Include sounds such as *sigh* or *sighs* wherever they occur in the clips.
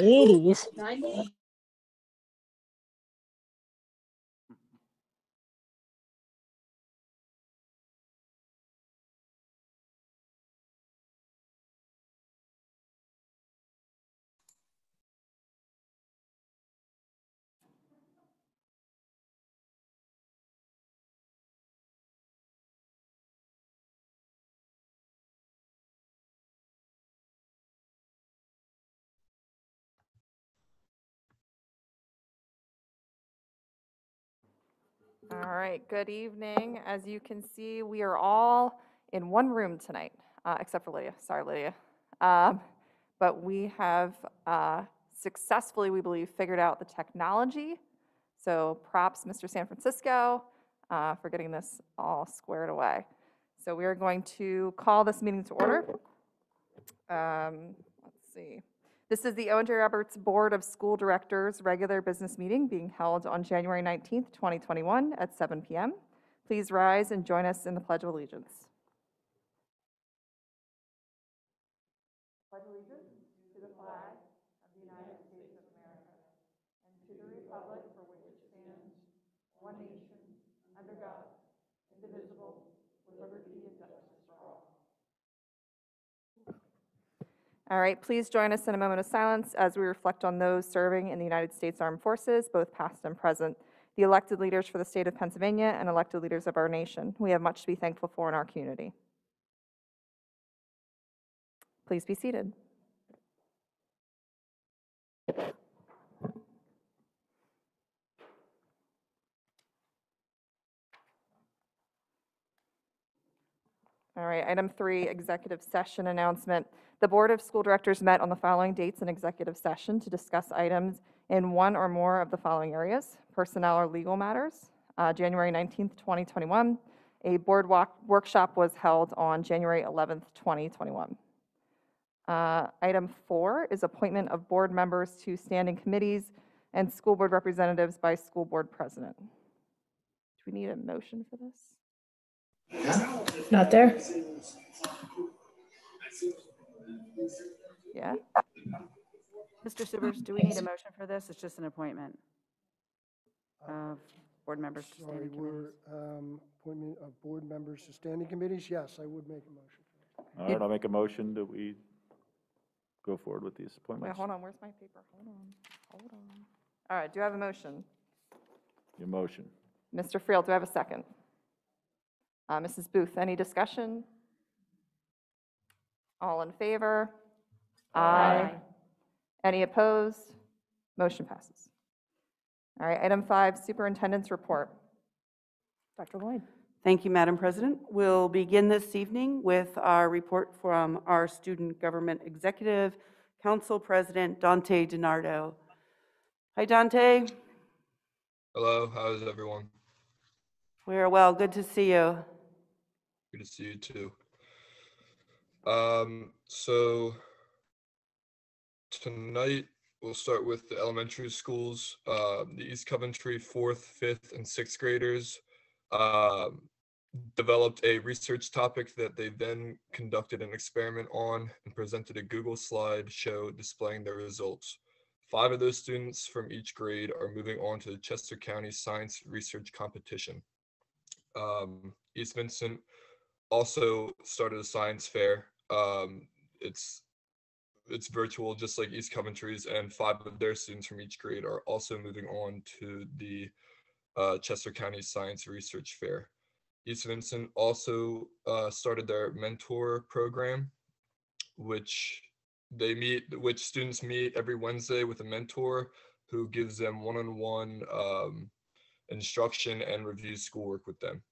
Eighties. All right, good evening. As you can see, we are all in one room tonight, uh, except for Lydia. Sorry, Lydia. Um, But we have uh, successfully, we believe, figured out the technology. So props, Mr. San Francisco, uh, for getting this all squared away. So we are going to call this meeting to order. Um, Let's see. This is the Owen J. Roberts Board of School Directors regular business meeting being held on January 19th, 2021 at 7 PM. Please rise and join us in the Pledge of Allegiance. Pledge allegiance to the flag of the United States of America and to the republic for which it stands, one nation, under God, indivisible, with liberty and justice for all. All right, please join us in a moment of silence as we reflect on those serving in the United States Armed Forces, both past and present, the elected leaders for the state of Pennsylvania, and elected leaders of our nation. We have much to be thankful for in our community. Please be seated. All right, item three, executive session announcement. The Board of School Directors met on the following dates in executive session to discuss items in one or more of the following areas: personnel or legal matters. Uh, January 19th, 2021. A board walk, workshop was held on January 11th, 2021. Uh, Item four is appointment of board members to standing committees and school board representatives by school board president. Do we need a motion for this? Not there? Yeah? Mr. Subers, do we need a motion for this? It's just an appointment of board members to Sorry, standing committees. we're, um, appointment of board members to standing committees, yes, I would make a motion. All right, I'll make a motion that we go forward with these Wait, appointments. hold on, where's my paper? Hold on, hold on. All right, do I have a motion? Your motion. Mr. Friel, do I have a second? Uh, Mrs. Booth, any discussion? All in favor? Aye. Any opposed? Motion passes. All right, item five, superintendent's report. Dr. Lloyd? Thank you, Madam President. We'll begin this evening with our report from our Student Government Executive Council President Dante DiNardo. Hi, Dante. Hello, how is everyone? We are well. Good to see you. Good to see you too. Um, so tonight we'll start with the elementary schools. Uh, the East Coventry fourth, fifth, and sixth graders um, developed a research topic that they then conducted an experiment on and presented a Google slide show displaying their results. Five of those students from each grade are moving on to the Chester County Science Research Competition. Um, East Vincent also started a science fair. Um, it's it's virtual, just like East Coventry's, and five of their students from each grade are also moving on to the uh, Chester County Science Research Fair. East Vincent also uh, started their mentor program, which they meet, which students meet every Wednesday with a mentor who gives them one-on-one um, instruction and reviews schoolwork with them.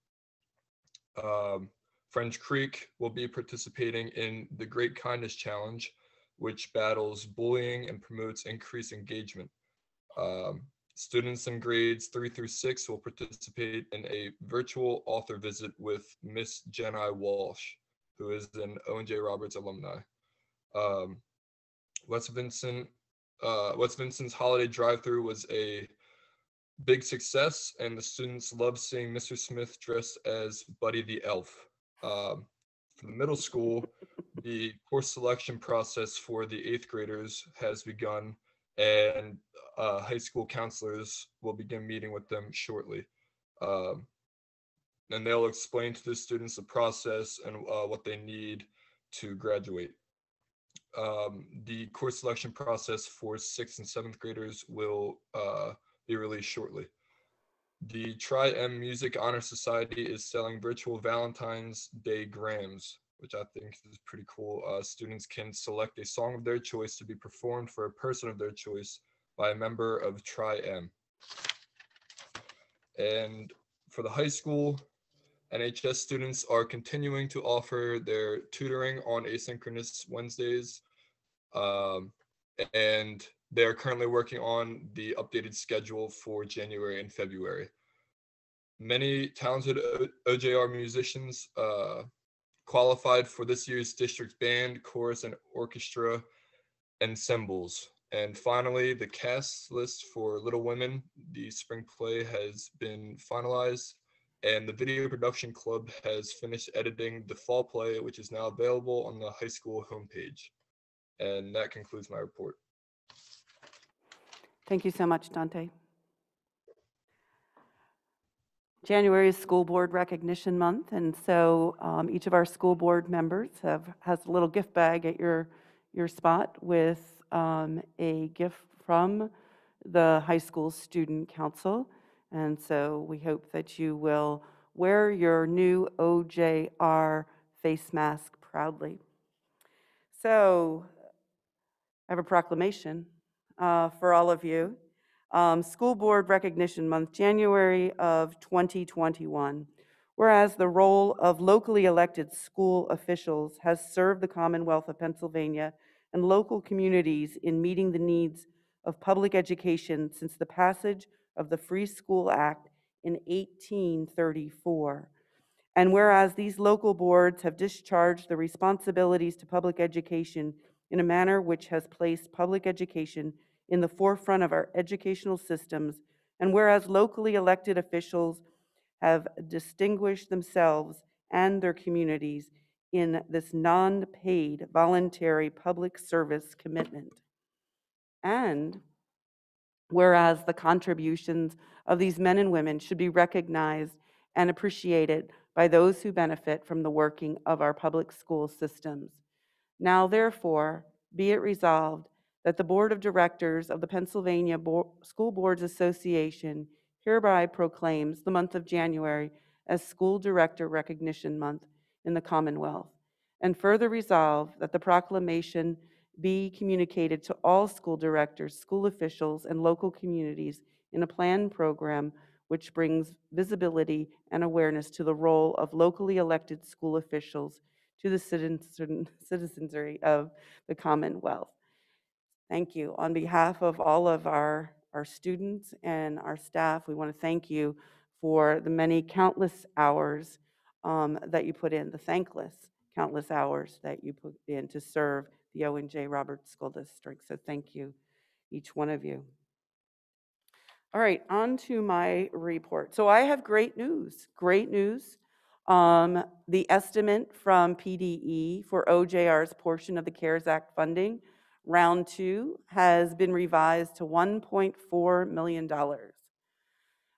Um, French Creek will be participating in the Great Kindness Challenge, which battles bullying and promotes increased engagement. Um, students in grades three through six will participate in a virtual author visit with Miss Jenny Walsh, who is an Owen J. Roberts alumni. Um, West Vincent uh, West Vincent's holiday drive-through was a big success, and the students loved seeing Mr. Smith dressed as Buddy the Elf. Um, for the middle school, the course selection process for the eighth graders has begun, and uh, high school counselors will begin meeting with them shortly. Um, and they'll explain to the students the process and uh, what they need to graduate. Um, the course selection process for sixth and seventh graders will uh, be released shortly. The Tri M Music Honor Society is selling virtual Valentine's Day grams, which I think is pretty cool. Uh, students can select a song of their choice to be performed for a person of their choice by a member of Tri M. And for the high school, NHS students are continuing to offer their tutoring on asynchronous Wednesdays. Um, and they are currently working on the updated schedule for January and February. Many talented O- OJR musicians uh, qualified for this year's district band, chorus, and orchestra and ensembles. And finally, the cast list for Little Women, the spring play, has been finalized, and the Video Production Club has finished editing the fall play, which is now available on the high school homepage. And that concludes my report. Thank you so much, Dante. January is School Board Recognition Month, and so um, each of our school board members have, has a little gift bag at your, your spot with um, a gift from the high school student council. And so we hope that you will wear your new OJR face mask proudly. So I have a proclamation uh, for all of you. Um, School Board Recognition Month, January of 2021. Whereas the role of locally elected school officials has served the Commonwealth of Pennsylvania and local communities in meeting the needs of public education since the passage of the Free School Act in 1834. And whereas these local boards have discharged the responsibilities to public education in a manner which has placed public education in the forefront of our educational systems, and whereas locally elected officials have distinguished themselves and their communities in this non-paid voluntary public service commitment. And whereas the contributions of these men and women should be recognized and appreciated by those who benefit from the working of our public school systems. Now therefore, be it resolved that the Board of Directors of the Pennsylvania Bo- School Boards Association hereby proclaims the month of January as School Director Recognition Month in the Commonwealth. And further resolve that the proclamation be communicated to all school directors, school officials, and local communities in a planned program which brings visibility and awareness to the role of locally elected school officials to the citizen- citizenry of the Commonwealth. Thank you. On behalf of all of our, our students and our staff, we want to thank you for the many countless hours um, that you put in, the thankless countless hours that you put in to serve the Owen J. Roberts School District. So thank you, each one of you. All right, on to my report. So I have great news, great news. Um, The estimate from PDE for OJR's portion of the CARES Act funding, round two, has been revised to $1.4 million.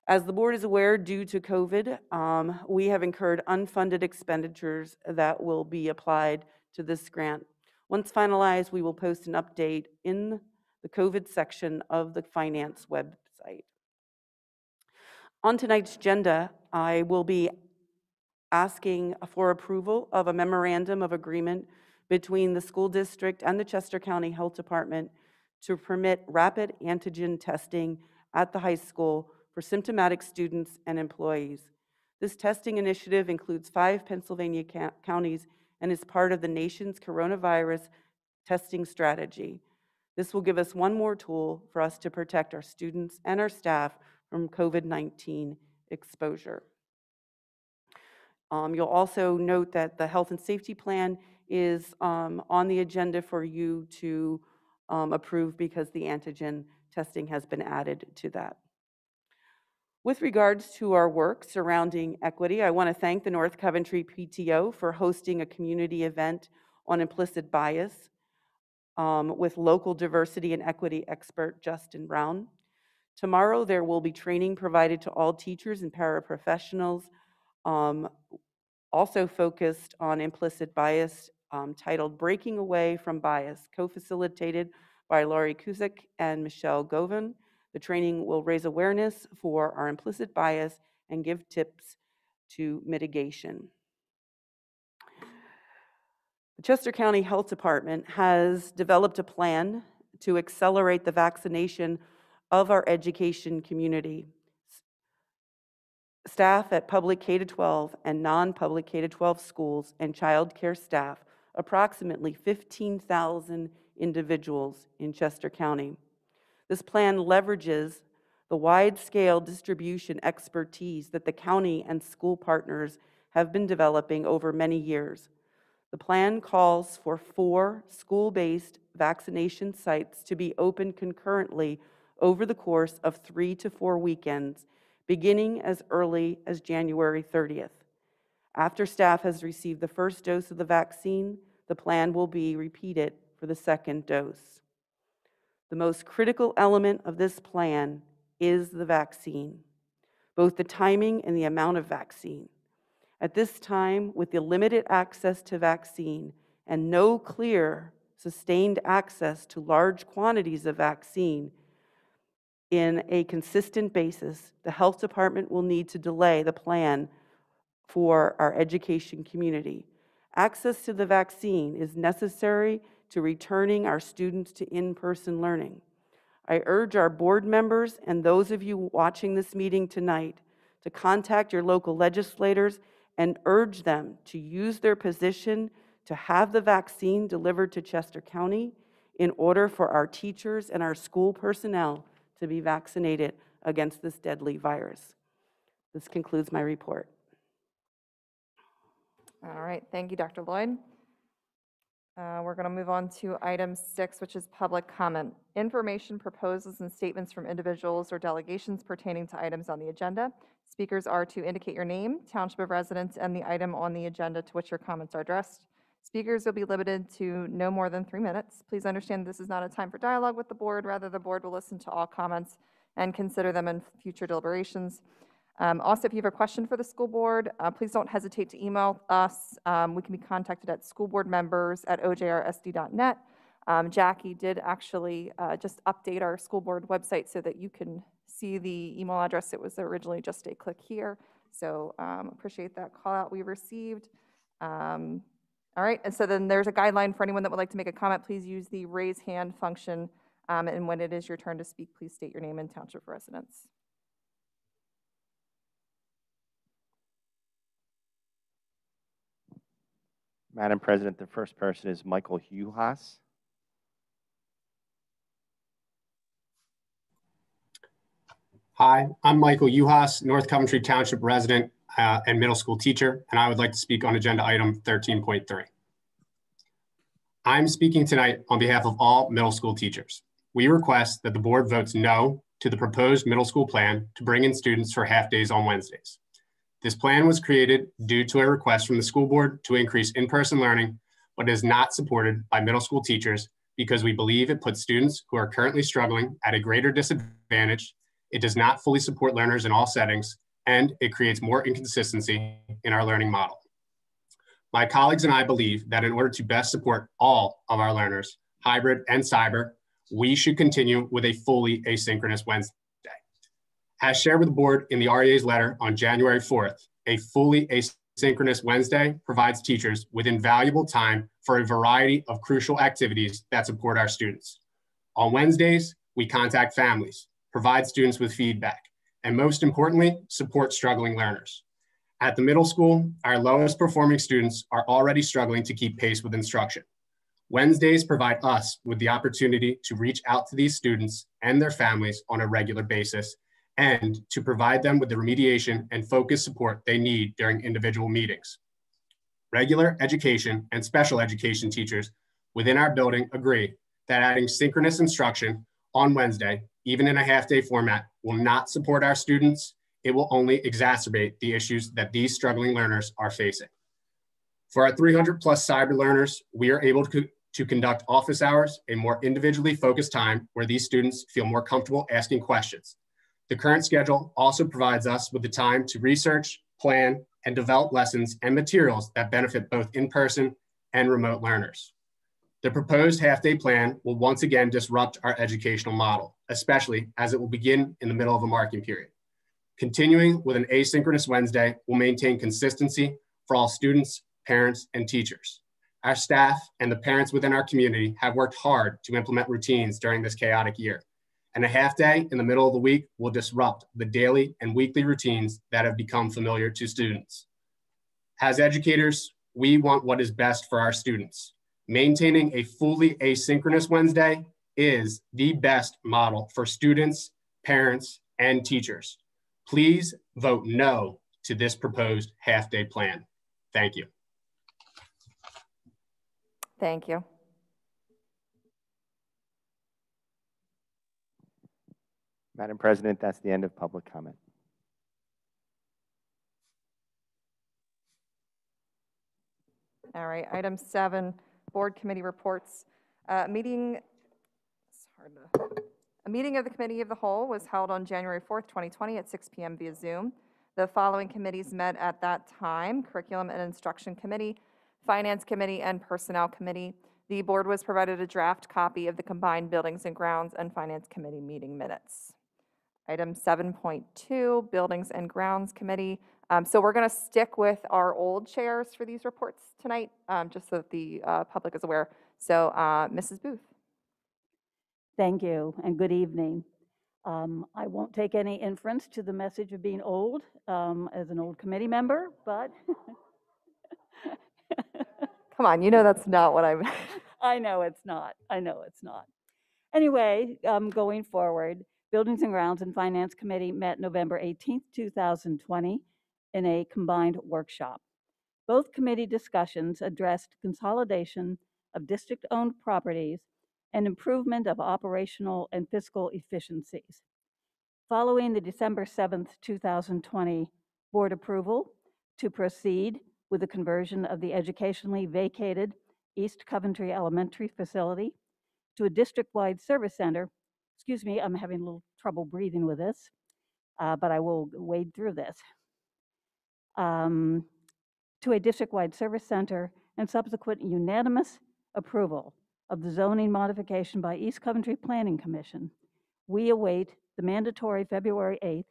As the board is aware, due to COVID, um, we have incurred unfunded expenditures that will be applied to this grant. Once finalized, we will post an update in the COVID section of the finance website. On tonight's agenda, I will be asking for approval of a memorandum of agreement between the school district and the Chester County Health Department to permit rapid antigen testing at the high school for symptomatic students and employees. This testing initiative includes five Pennsylvania counties and is part of the nation's coronavirus testing strategy. This will give us one more tool for us to protect our students and our staff from COVID-19 exposure. Um, You'll also note that the health and safety plan is um, on the agenda for you to um, approved because the antigen testing has been added to that. With regards to our work surrounding equity, I want to thank the North Coventry PTO for hosting a community event on implicit bias um, with local diversity and equity expert Justin Brown. Tomorrow, there will be training provided to all teachers and paraprofessionals, um, also focused on implicit bias, um, titled Breaking Away from Bias, co-facilitated by Laurie Kuzik and Michelle Govan. The training will raise awareness for our implicit bias and give tips to mitigation. The Chester County Health Department has developed a plan to accelerate the vaccination of our education community. Staff at public K-12 and non-public K-12 schools and childcare staff, approximately 15,000 individuals in Chester County. This plan leverages the wide-scale distribution expertise that the county and school partners have been developing over many years. The plan calls for four school-based vaccination sites to be open concurrently over the course of three to four weekends, beginning as early as January 30th. After staff has received the first dose of the vaccine, the plan will be repeated for the second dose. The most critical element of this plan is the vaccine, both the timing and the amount of vaccine. At this time, with the limited access to vaccine and no clear, sustained access to large quantities of vaccine in a consistent basis, the health department will need to delay the plan for our education community. Access to the vaccine is necessary to returning our students to in-person learning. I urge our board members and those of you watching this meeting tonight to contact your local legislators and urge them to use their position to have the vaccine delivered to Chester County in order for our teachers and our school personnel to be vaccinated against this deadly virus. This concludes my report. All right, thank you, Dr. Lloyd. Uh, We're going to move on to item six, which is public comment. Information, proposals, and statements from individuals or delegations pertaining to items on the agenda. Speakers are to indicate your name, township of residence, and the item on the agenda to which your comments are addressed. Speakers will be limited to no more than three minutes. Please understand this is not a time for dialogue with the board. Rather, the board will listen to all comments and consider them in future deliberations. Um, Also, if you have a question for the school board, uh, please don't hesitate to email us. Um, We can be contacted at schoolboardmembers schoolboardmembers@ojrsd.net. Um, Jackie did actually uh, just update our school board website so that you can see the email address. It was originally just a click here. So um, appreciate that call out we received. Um, All right, and so then there's a guideline for anyone that would like to make a comment. Please use the raise hand function. Um, And when it is your turn to speak, please state your name and township residence. Madam President, the first person is Michael Uhas. Hi, I'm Michael Uhas, North Coventry Township resident uh, and middle school teacher, and I would like to speak on agenda item 13.3. I'm speaking tonight on behalf of all middle school teachers. We request that the board votes no to the proposed middle school plan to bring in students for half days on Wednesdays. This plan was created due to a request from the school board to increase in-person learning, but is not supported by middle school teachers because we believe it puts students who are currently struggling at a greater disadvantage it does not fully support learners in all settings, and it creates more inconsistency in our learning model. My colleagues and I believe that in order to best support all of our learners, hybrid and cyber, we should continue with a fully asynchronous Wednesday. As shared with the board in the REA's letter on January 4th, a fully asynchronous Wednesday provides teachers with invaluable time for a variety of crucial activities that support our students. On Wednesdays, we contact families, provide students with feedback, and most importantly, support struggling learners. At the middle school, our lowest performing students are already struggling to keep pace with instruction. Wednesdays provide us with the opportunity to reach out to these students and their families on a regular basis and to provide them with the remediation and focused support they need during individual meetings. Regular education and special education teachers within our building agree that adding synchronous instruction on Wednesday, even in a half-day format, will not support our students. It will only exacerbate the issues that these struggling learners are facing. For our 300 plus cyber learners, we are able to, to conduct office hours, a more individually focused time where these students feel more comfortable asking questions. The current schedule also provides us with the time to research, plan, and develop lessons and materials that benefit both in-person and remote learners. The proposed half-day plan will once again disrupt our educational model, especially as it will begin in the middle of a marking period. Continuing with an asynchronous Wednesday will maintain consistency for all students, parents, and teachers. Our staff and the parents within our community have worked hard to implement routines during this chaotic year. And a half day in the middle of the week will disrupt the daily and weekly routines that have become familiar to students. As educators, we want what is best for our students. Maintaining a fully asynchronous Wednesday is the best model for students, parents, and teachers. Please vote no to this proposed half-day plan. Thank you. Thank you. Madam President, that's the end of public comment. All right, item seven, board committee reports. Uh, Meeting, it's hard to, a meeting of the Committee of the Whole was held on January 4th, 2020 at 6 PM via Zoom. The following committees met at that time, Curriculum and Instruction Committee, Finance Committee, and Personnel Committee. The board was provided a draft copy of the combined Buildings and Grounds and Finance Committee meeting minutes. Item 7.2, Buildings and Grounds Committee. Um, So we're going to stick with our old chairs for these reports tonight, um, just so that the uh, public is aware. So uh, Mrs. Booth. Thank you, and good evening. Um, I won't take any inference to the message of being old um, as an old committee member, but *laughs* Come on, you know that's not what I'm, I know it's not. I know it's not. Anyway, um, going forward, Buildings and Grounds and Finance Committee met November 18, 2020 in a combined workshop. Both committee discussions addressed consolidation of district-owned properties and improvement of operational and fiscal efficiencies. Following the December 7, 2020 board approval to proceed with the conversion of the educationally vacated East Coventry Elementary facility to a district-wide service center. Excuse me, I'm having a little trouble breathing with this, uh, but I will wade through this. Um, to a district-wide service center and subsequent unanimous approval of the zoning modification by East Coventry Planning Commission. We await the mandatory February 8th,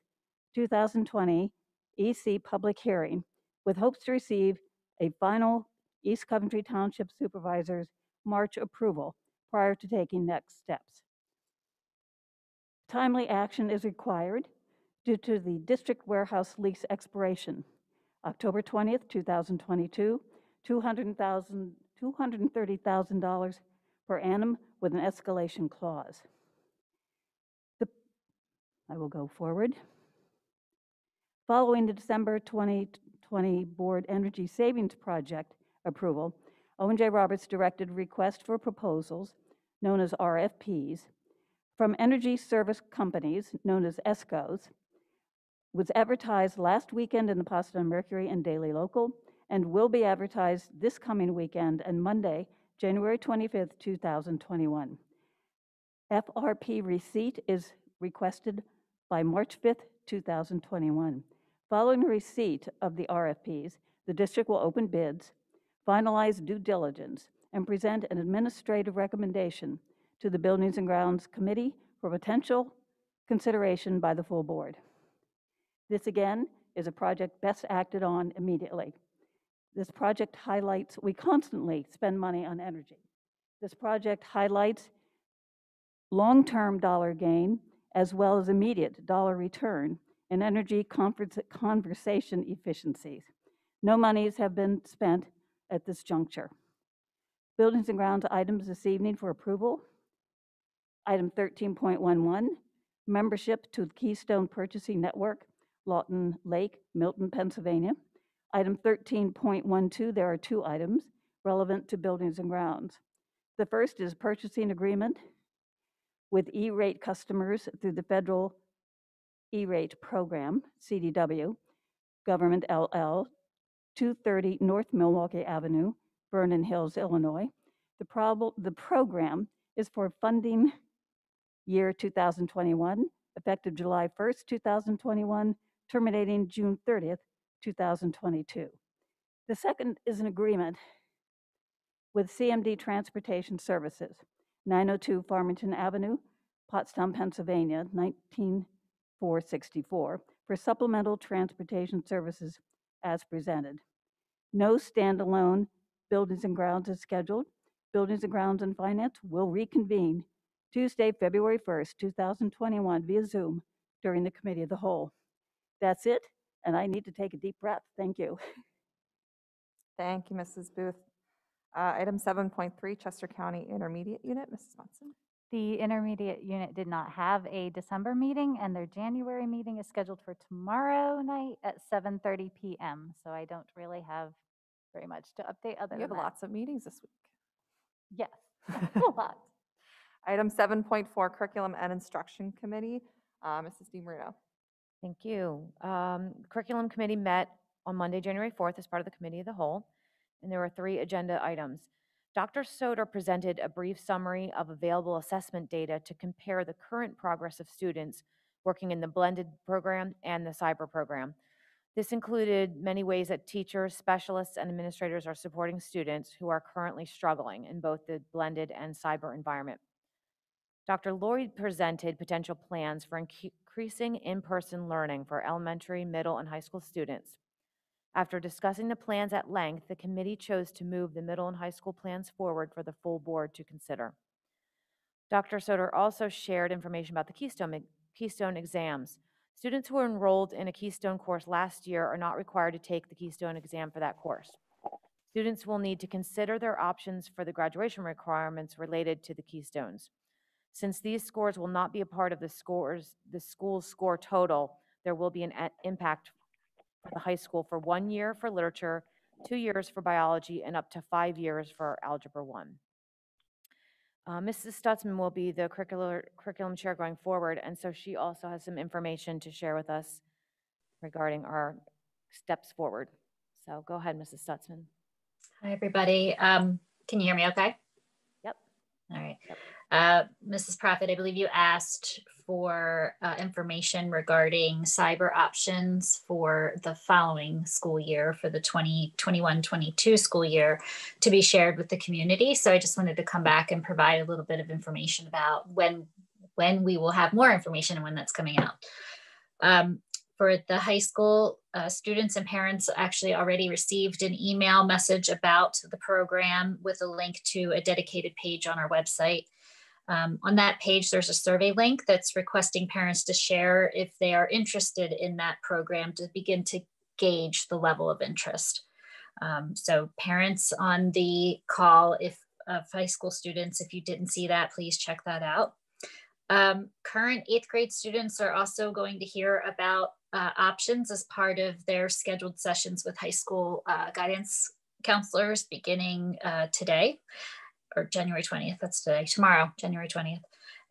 2020 EC public hearing with hopes to receive a final East Coventry Township Supervisor's March approval prior to taking next steps. Timely action is required due to the district warehouse lease expiration, October 20th, 2022, $200,000 $230,000 per annum with an escalation clause. The, I will go forward. Following the December 2020 Board Energy Savings Project approval, Owen J. Roberts directed request for proposals, known as RFPs, from energy service companies, known as ESCOs, was advertised last weekend in the Pottstown Mercury and Daily Local, and will be advertised this coming weekend and Monday, January 25th, 2021. FRP receipt is requested by March 5th, 2021. Following receipt of the RFPs, the district will open bids, finalize due diligence, and present an administrative recommendation to the Buildings and Grounds Committee for potential consideration by the full board. This again is a project best acted on immediately. This project highlights, we constantly spend money on energy. This project highlights long-term dollar gain as well as immediate dollar return in energy conversa- conversation efficiencies. No monies have been spent at this juncture. Buildings and grounds items this evening for approval. Item 13.11, membership to the Keystone Purchasing Network, Lawton Lane, Milton, Pennsylvania. Item 13.12, there are two items relevant to buildings and grounds. The first is purchasing agreement with E-rate customers through the federal E-rate program, CDW, Government LL, 230 North Milwaukee Avenue, Vernon Hills, Illinois. The prob- the program is for funding year 2021, effective July 1st, 2021, terminating June 30th, 2022. The second is an agreement with CMD Transportation Services, 902 Farmington Avenue, Pottstown, Pennsylvania, 19464, for supplemental transportation services as presented. No standalone buildings and grounds is scheduled. Buildings and Grounds and Finance will reconvene Tuesday, February 1st, 2021 via Zoom during the Committee of the Whole. That's it, and I need to take a deep breath. Thank you. Thank you, Mrs. Booth. Uh, Item 7.3, Chester County Intermediate Unit, Mrs. Munson. The intermediate unit did not have a December meeting, and their January meeting is scheduled for tomorrow night at 7:30 PM. So I don't really have very much to update other You than have that. lots of meetings this week. Yes, *laughs* *laughs* a lot. Item 7.4, Curriculum and Instruction Committee, uh, Mrs. DiMarino. Thank you. Um, Curriculum Committee met on Monday, January 4th as part of the Committee of the Whole, and there were three agenda items. Dr. Soder presented a brief summary of available assessment data to compare the current progress of students working in the blended program and the cyber program. This included many ways that teachers, specialists, and administrators are supporting students who are currently struggling in both the blended and cyber environment. Dr. Lloyd presented potential plans for increasing in-person learning for elementary, middle, and high school students. After discussing the plans at length, the committee chose to move the middle and high school plans forward for the full board to consider. Dr. Soder also shared information about the Keystone, Keystone exams. Students who were enrolled in a Keystone course last year are not required to take the Keystone exam for that course. Students will need to consider their options for the graduation requirements related to the Keystones. Since these scores will not be a part of the scores, the school's score total, there will be an a- impact for the high school for one year for literature, two years for biology, and up to five years for Algebra 1. Uh, Mrs. Stutzman will be the curricular, curriculum chair going forward, and so she also has some information to share with us regarding our steps forward. So go ahead, Mrs. Stutzman. Hi, everybody. Um, can you hear me okay? Yep. All right. Uh, Mrs. Prophet, I believe you asked for uh, information regarding cyber options for the following school year, for the 2021-22 school year, to be shared with the community. So I just wanted to come back and provide a little bit of information about when when we will have more information and when that's coming out. Um, for the high school, uh, students and parents actually already received an email message about the program with a link to a dedicated page on our website. Um, on that page, there's a survey link that's requesting parents to share if they are interested in that program to begin to gauge the level of interest. Um, so parents on the call, if high school students, if you didn't see that, please check that out. Um, current eighth grade students are also going to hear about uh, options as part of their scheduled sessions with high school uh, guidance counselors beginning uh, today or January 20th. That's today, tomorrow, January 20th.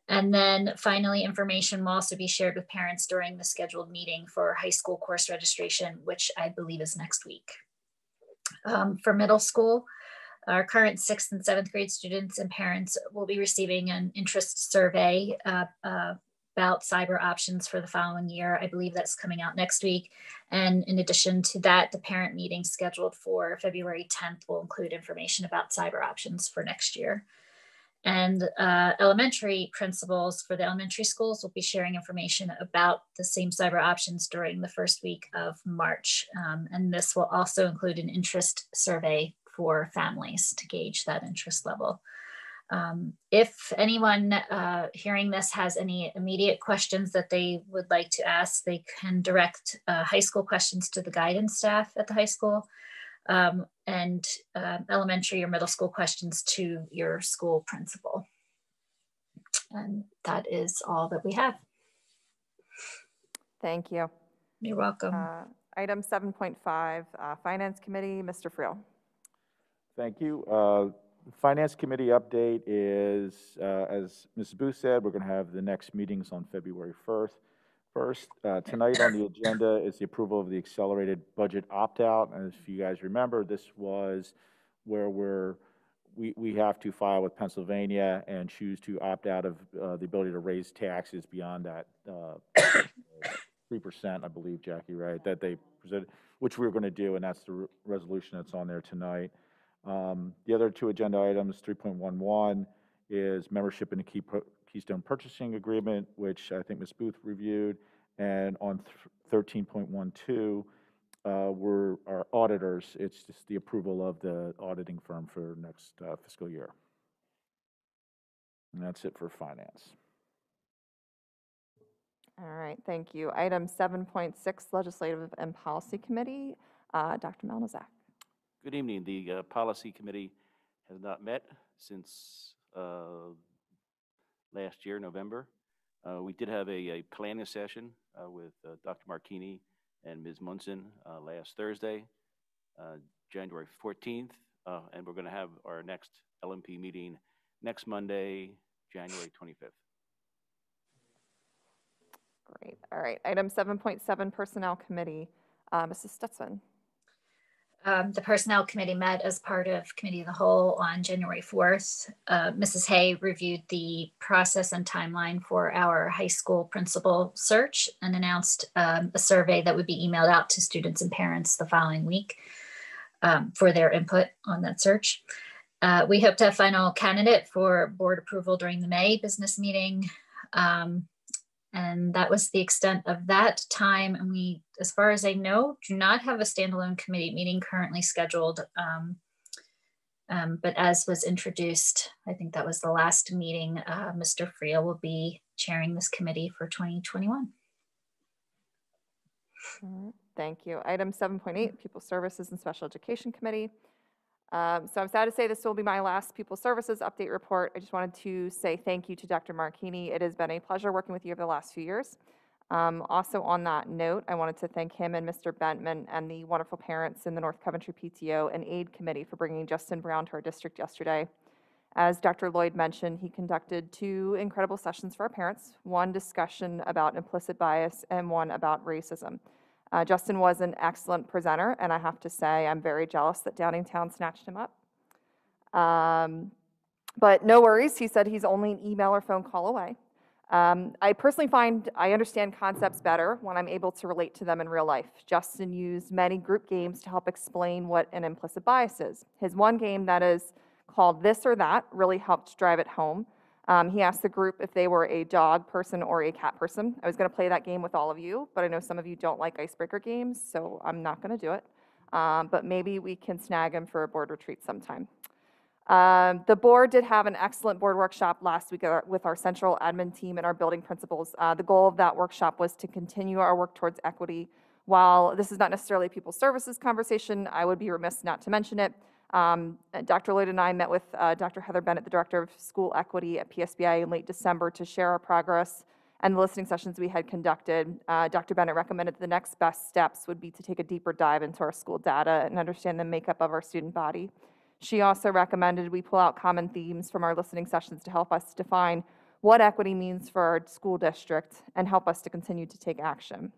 And then finally, information will also be shared with parents during the scheduled meeting for high school course registration, which I believe is next week. Um, for middle school, our current sixth and seventh grade students and parents will be receiving an interest survey uh, uh, about cyber options for the following year. I believe that's coming out next week. And in addition to that, the parent meeting scheduled for February 10th will include information about cyber options for next year. And uh, elementary principals for the elementary schools will be sharing information about the same cyber options during the first week of March. Um, and this will also include an interest survey for families to gauge that interest level. Um, if anyone uh, hearing this has any immediate questions that they would like to ask, they can direct uh, high school questions to the guidance staff at the high school um, and uh, elementary or middle school questions to your school principal. And that is all that we have. Thank you. You're welcome. Uh, Item 7.5, uh, Finance Committee, Mr. Friel. Thank you. Uh, Finance Committee update is, uh, as Mrs. Booth said, we're going to have the next meetings on February 1st. First, uh, tonight on the agenda is the approval of the accelerated budget opt-out. And if you guys remember, this was where we're, we, we have to file with Pennsylvania and choose to opt out of uh, the ability to raise taxes beyond that uh, 3%, I believe, Jackie, right, that they presented, which we're going to do, and that's the re- resolution that's on there tonight. Um, The other two agenda items, 3.11 is membership in the Keystone Purchasing Agreement, which I think Ms. Booth reviewed. And on th- 13.12, uh, we're our auditors, it's just the approval of the auditing firm for next uh, fiscal year. And that's it for finance. All right, thank you. Item 7.6, Legislative and Policy Committee, uh, Dr. Malnazak. Good evening. The uh, Policy Committee has not met since uh, last year, November. Uh, We did have a a planning session uh, with uh, Dr. Markini and Ms. Munson uh, last Thursday, January 14th, uh, and we're going to have our next LMP meeting next Monday, January 25th. Great, all right. Item 7.7, Personnel Committee, Mrs. Stutzman. Um, the Personnel Committee met as part of Committee of the Whole on January 4th. Uh, Mrs. Hay reviewed the process and timeline for our high school principal search and announced um, a survey that would be emailed out to students and parents the following week um, for their input on that search. Uh, we hope to have final candidate for board approval during the May business meeting. Um, and that was the extent of that time. And we, as far as I know, do not have a standalone committee meeting currently scheduled. Um, um, but as was introduced, I think that was the last meeting, uh, Mr. Friel will be chairing this committee for 2021. Thank you. Item 7.8, People Services and Special Education Committee. Um, So I'm sad to say this will be my last People Services update report. I just wanted to say thank you to Dr. Markini. It has been a pleasure working with you over the last few years. Um, Also on that note, I wanted to thank him and Mr. Bentman and the wonderful parents in the North Coventry PTO and Aid Committee for bringing Justin Brown to our district yesterday. As Dr. Lloyd mentioned, he conducted two incredible sessions for our parents, one discussion about implicit bias and one about racism. Uh, Justin was an excellent presenter, and I have to say, I'm very jealous that Downingtown snatched him up. Um, but no worries, he said he's only an email or phone call away. Um, I personally find I understand concepts better when I'm able to relate to them in real life. Justin used many group games to help explain what an implicit bias is. His one game that is called This or That really helped drive it home. Um, he asked the group if they were a dog person or a cat person. I was going to play that game with all of you, but I know some of you don't like icebreaker games, so I'm not going to do it. Um, but maybe we can snag him for a board retreat sometime. Um, the board did have an excellent board workshop last week with our central admin team and our building principals. Uh, the goal of that workshop was to continue our work towards equity. While this is not necessarily a people services conversation, I would be remiss not to mention it. Um, uh, Dr. Lloyd and I met with uh, Dr. Heather Bennett, the Director of School Equity at PSBA in late December to share our progress and the listening sessions we had conducted. Uh, Dr. Bennett recommended the next best steps would be to take a deeper dive into our school data and understand the makeup of our student body. She also recommended we pull out common themes from our listening sessions to help us define what equity means for our school district and help us to continue to take action.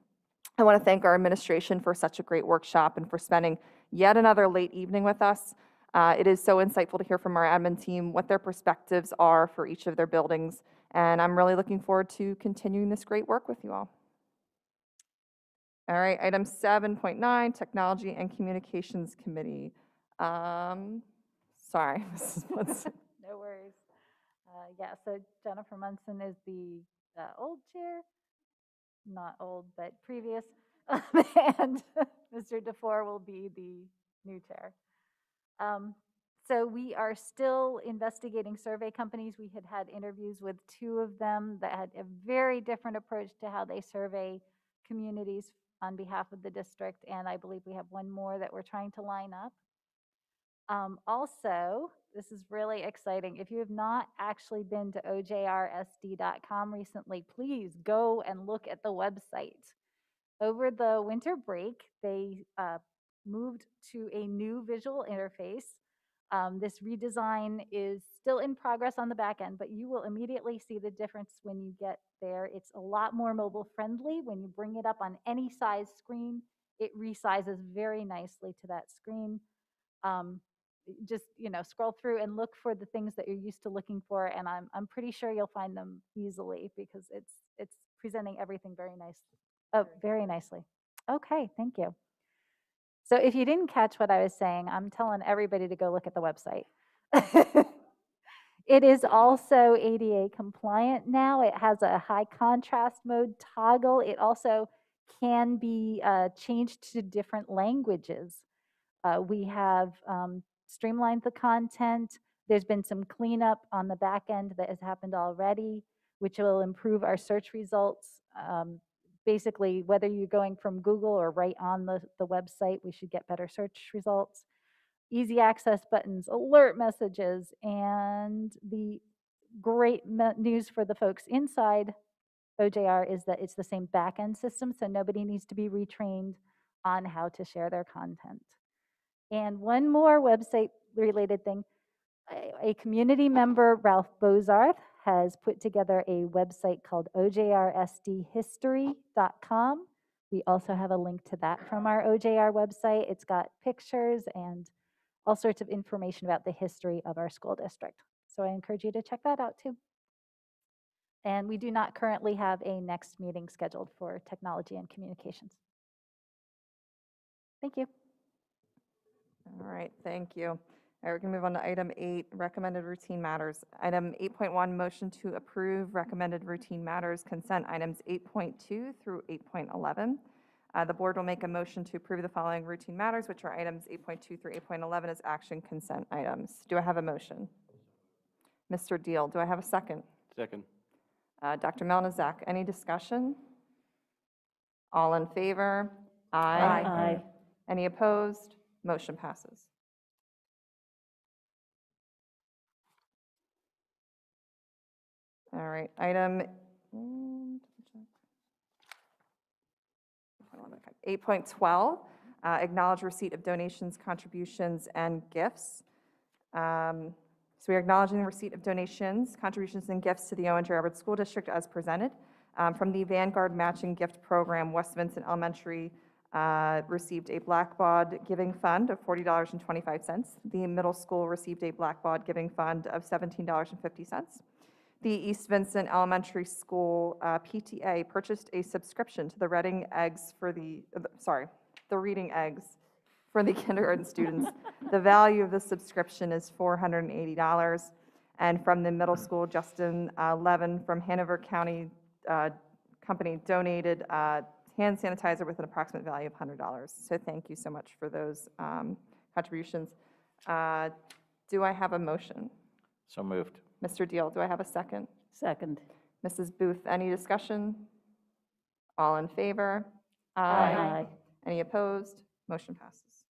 I want to thank our administration for such a great workshop and for spending yet another late evening with us. Uh, It is so insightful to hear from our admin team what their perspectives are for each of their buildings, and I'm really looking forward to continuing this great work with you all. All right, item 7.9, Technology and Communications Committee. Um, Sorry, *laughs* Mrs. Munson. *laughs* No worries. Uh, Yeah, so Jennifer Munson is the uh, old chair, not old, but previous. *laughs* And Mr. DeFore will be the new chair. Um, So we are still investigating survey companies. We had had interviews with two of them that had a very different approach to how they survey communities on behalf of the district. And I believe we have one more that we're trying to line up. Um, also, this is really exciting. If you have not actually been to ojrsd.com recently, please go and look at the website. Over the winter break, they uh, moved to a new visual interface. Um, This redesign is still in progress on the back end, but you will immediately see the difference when you get there. It's a lot more mobile friendly. When you bring it up on any size screen, it resizes very nicely to that screen. Um, just you know scroll through and look for the things that you're used to looking for and i'm i'm pretty sure you'll find them easily because it's it's presenting everything very nice oh very nicely. Okay thank you. So if you didn't catch what i was saying i'm telling everybody to go look at the website. *laughs* It is also ada compliant now. It has a high contrast mode toggle. It also can be uh, changed to different languages. Uh, we have um, streamlined the content. There's been some cleanup on the back end that has happened already, which will improve our search results. Um, basically, whether you're going from Google or right on the, the website, we should get better search results. Easy access buttons, alert messages, and the great news for the folks inside OJR is that it's the same backend system, so nobody needs to be retrained on how to share their content. And one more website related thing. A community member, Ralph Bozarth, has put together a website called ojrsdhistory.com. We also have a link to that from our OJR website. It's got pictures and all sorts of information about the history of our school district. So I encourage you to check that out too. And we do not currently have a next meeting scheduled for technology and communications. Thank you. All right, thank you. All right, we're going to move on to item eight, recommended routine matters. Item 8.1, motion to approve recommended routine matters, consent items 8.2 through 8.11. Uh, The board will make a motion to approve the following routine matters, which are items 8.2 through 8.11 as action consent items. Do I have a motion? Mr. Deal, do I have a second? Second. Uh, Dr. Melnazak, any discussion? All in favor? Aye. Any opposed? Motion passes. All right, item mm, eight point twelve, uh, acknowledge receipt of donations, contributions, and gifts. Um, So we are acknowledging the receipt of donations, contributions, and gifts to the Owen J. Roberts School District as presented. Um, From the Vanguard Matching Gift Program, West Vincent Elementary uh, received a Blackbaud Giving Fund of $40.25. The middle school received a Blackbaud Giving Fund of $17.50. The East Vincent Elementary School uh, PTA purchased a subscription to the Reading Eggs for the, uh, sorry, the Reading Eggs for the *laughs* kindergarten students. The value of the subscription is $480. And from the middle school, Justin uh, Levin from Hanover County uh, Company donated uh, hand sanitizer with an approximate value of $100. So thank you so much for those um, contributions. Uh, Do I have a motion? So moved. Mr. Deal, do I have a second? Second. Mrs. Booth, any discussion? All in favor? Aye. Any opposed? Motion passes.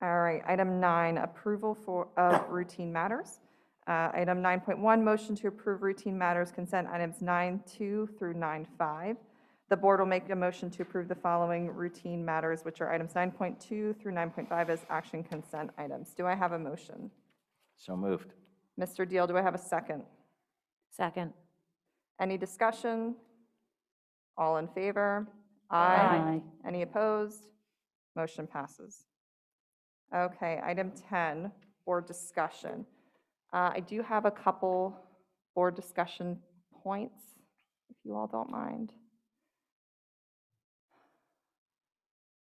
All right, item nine, approval for, of routine matters. Uh, Item 9.1, motion to approve routine matters consent items 9.2 through 9.5. The board will make a motion to approve the following routine matters, which are items 9.2 through 9.5 as action consent items. Do I have a motion? So moved. Mr. Deal, do I have a second? Second. Any discussion? All in favor? Aye. Any opposed? Motion passes. Okay, item 10, board discussion. Uh, I do have a couple board discussion points, if you all don't mind.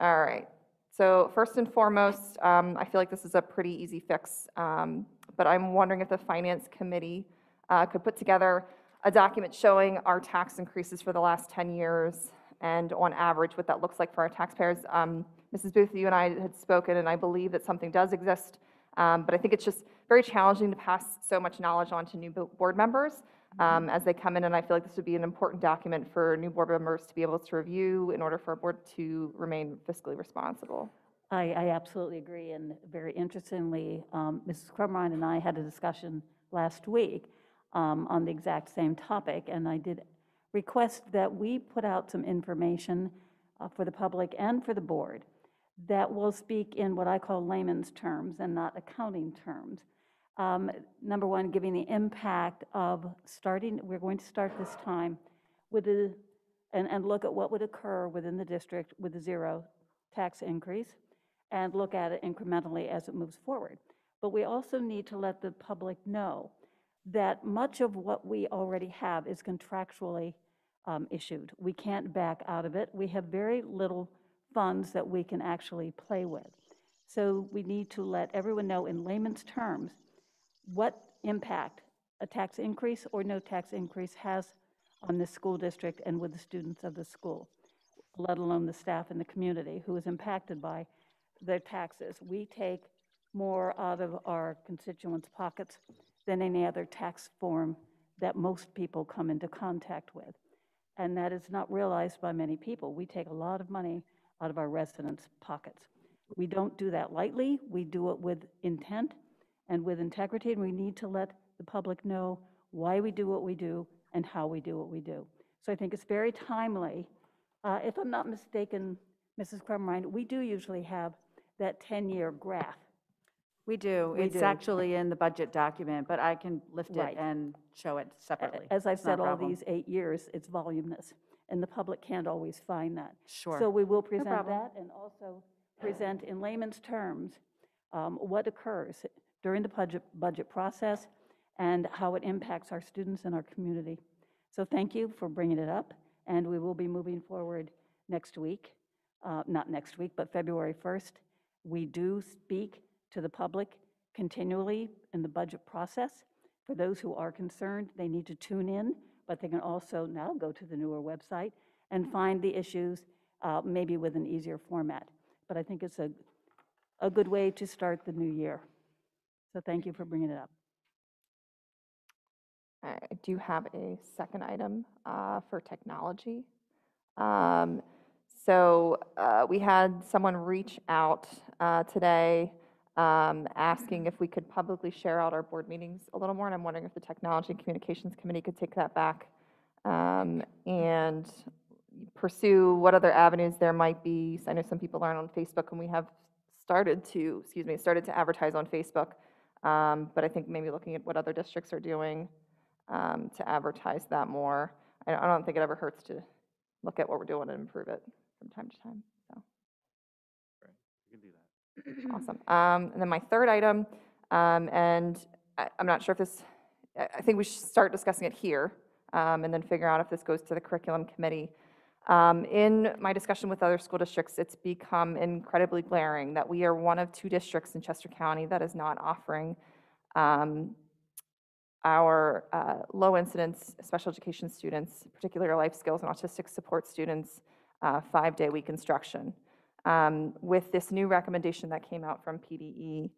All right, so first and foremost, um, I feel like this is a pretty easy fix, um, but I'm wondering if the Finance Committee uh, could put together a document showing our tax increases for the last 10 years and on average what that looks like for our taxpayers. Um, Mrs. Booth, you and I had spoken, and I believe that something does exist, um, but I think it's just very challenging to pass so much knowledge on to new board members um, as they come in, and I feel like this would be an important document for new board members to be able to review in order for a board to remain fiscally responsible. I, I absolutely agree, and very interestingly, um, Mrs. Crumrine and I had a discussion last week um, on the exact same topic, and I did request that we put out some information uh, for the public and for the board that will speak in what I call layman's terms and not accounting terms. Um, Number one, giving the impact of starting, we're going to start this time with the, and, and look at what would occur within the district with a zero tax increase, and look at it incrementally as it moves forward. But we also need to let the public know that much of what we already have is contractually um, issued. We can't back out of it. We have very little funds that we can actually play with. So we need to let everyone know in layman's terms what impact a tax increase or no tax increase has on the school district and with the students of the school, let alone the staff and the community who is impacted by their taxes. We take more out of our constituents' pockets than any other tax form that most people come into contact with. And that is not realized by many people. We take a lot of money out of our residents' pockets. We don't do that lightly. We do it with intent and with integrity, and we need to let the public know why we do what we do and how we do what we do. So I think it's very timely. Uh, If I'm not mistaken, Mrs. Crumrine, we do usually have that 10-year graph. We do. We It's do. actually in the budget document, but I can lift it and show it separately. As I've It's not a said all problem. these eight years, it's voluminous, and the public can't always find that. Sure. So we will present problem. that and also present in layman's terms um, what occurs during the budget, budget process and how it impacts our students and our community. So thank you for bringing it up, and we will be moving forward next week, uh, not next week, but February 1st. We do speak to the public continually in the budget process. For those who are concerned, they need to tune in, but they can also now go to the newer website and find the issues, uh, maybe with an easier format. But I think it's a, a good way to start the new year. So thank you for bringing it up. I do have a second item uh, for technology. Um, So uh, we had someone reach out uh, today um, asking if we could publicly share out our board meetings a little more, and I'm wondering if the Technology and Communications Committee could take that back um, and pursue what other avenues there might be. I know some people aren't on Facebook, and we have started to, excuse me, started to advertise on Facebook. Um, But I think maybe looking at what other districts are doing um, to advertise that more. I don't think it ever hurts to look at what we're doing and improve it from time to time, so. You can do that. Awesome. Um, And then my third item, um, and I- I'm not sure if this, I I think we should start discussing it here um, and then figure out if this goes to the curriculum committee. Um, In my discussion with other school districts, it's become incredibly glaring that we are one of two districts in Chester County that is not offering um, our uh, low incidence special education students, particularly life skills and autistic support students, uh, five-day week instruction. Um, With this new recommendation that came out from PDE,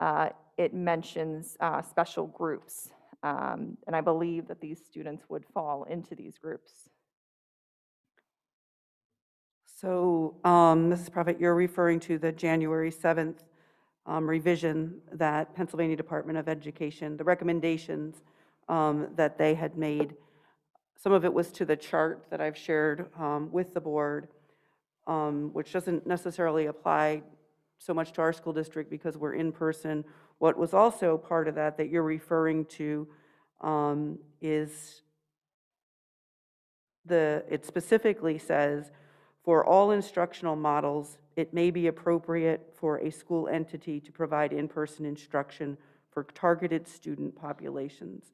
uh, it mentions uh, special groups. Um, And I believe that these students would fall into these groups. So, um, Mrs. Prophet, you're referring to the January 7th um, revision that Pennsylvania Department of Education, the recommendations um, that they had made. Some of it was to the chart that I've shared um, with the board, um, which doesn't necessarily apply so much to our school district because we're in person. What was also part of that that you're referring to um, is the, it specifically says, for all instructional models, it may be appropriate for a school entity to provide in-person instruction for targeted student populations.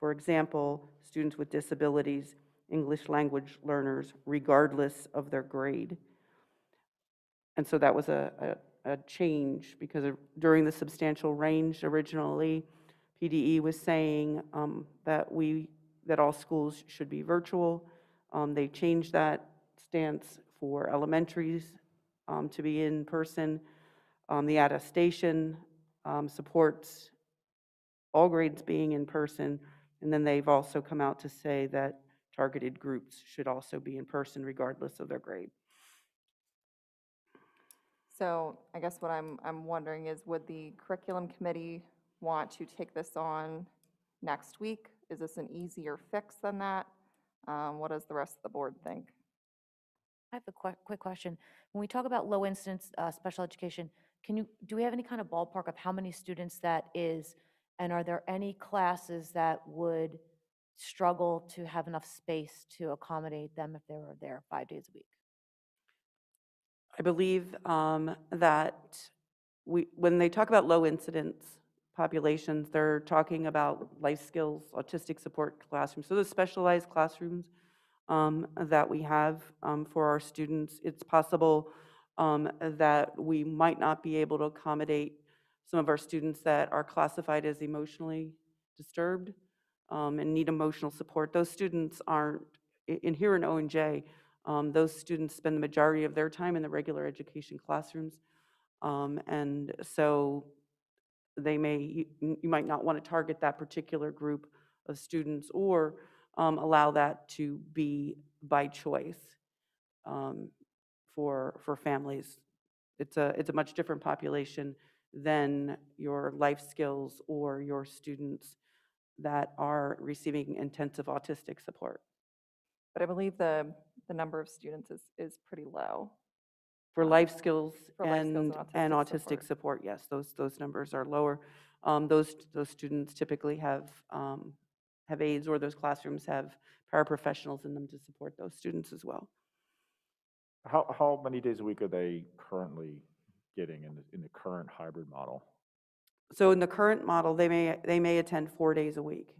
For example, students with disabilities, English language learners, regardless of their grade. And so that was a, a, a change because of- during the substantial range originally, PDE was saying um, that we, that all schools should be virtual. Um, They changed that stance for elementaries um, to be in person. Um, The attestation um, supports all grades being in person. And then they've also come out to say that targeted groups should also be in person regardless of their grade. So I guess what I'm, I'm wondering is, would the curriculum committee want to take this on next week? Is this an easier fix than that? Um, What does the rest of the board think? I have a quick, quick question. When we talk about low incidence uh, special education, can you, do we have any kind of ballpark of how many students that is? And are there any classes that would struggle to have enough space to accommodate them if they were there five days a week? I believe um, that we, when they talk about low incidence populations, they're talking about life skills, autistic support classrooms. So the specialized classrooms um, that we have um, for our students, it's possible um, that we might not be able to accommodate some of our students that are classified as emotionally disturbed um, and need emotional support. Those students aren't, in here in O and J, um, those students spend the majority of their time in the regular education classrooms. Um, and so they may, you, you might not want to target that particular group of students or um, allow that to be by choice um, for, for families. It's a, it's a much different population than your life skills or your students that are receiving intensive autistic support. But I believe the, the number of students is, is pretty low. For life skills For life skills and, and and autistic autistic support, yes, those, those numbers are lower. Um, Those, those students typically have, um, have aides, or those classrooms have paraprofessionals in them to support those students as well. How, how many days a week are they currently getting in the, in the current hybrid model? So in the current model, they may, they may attend four days a week.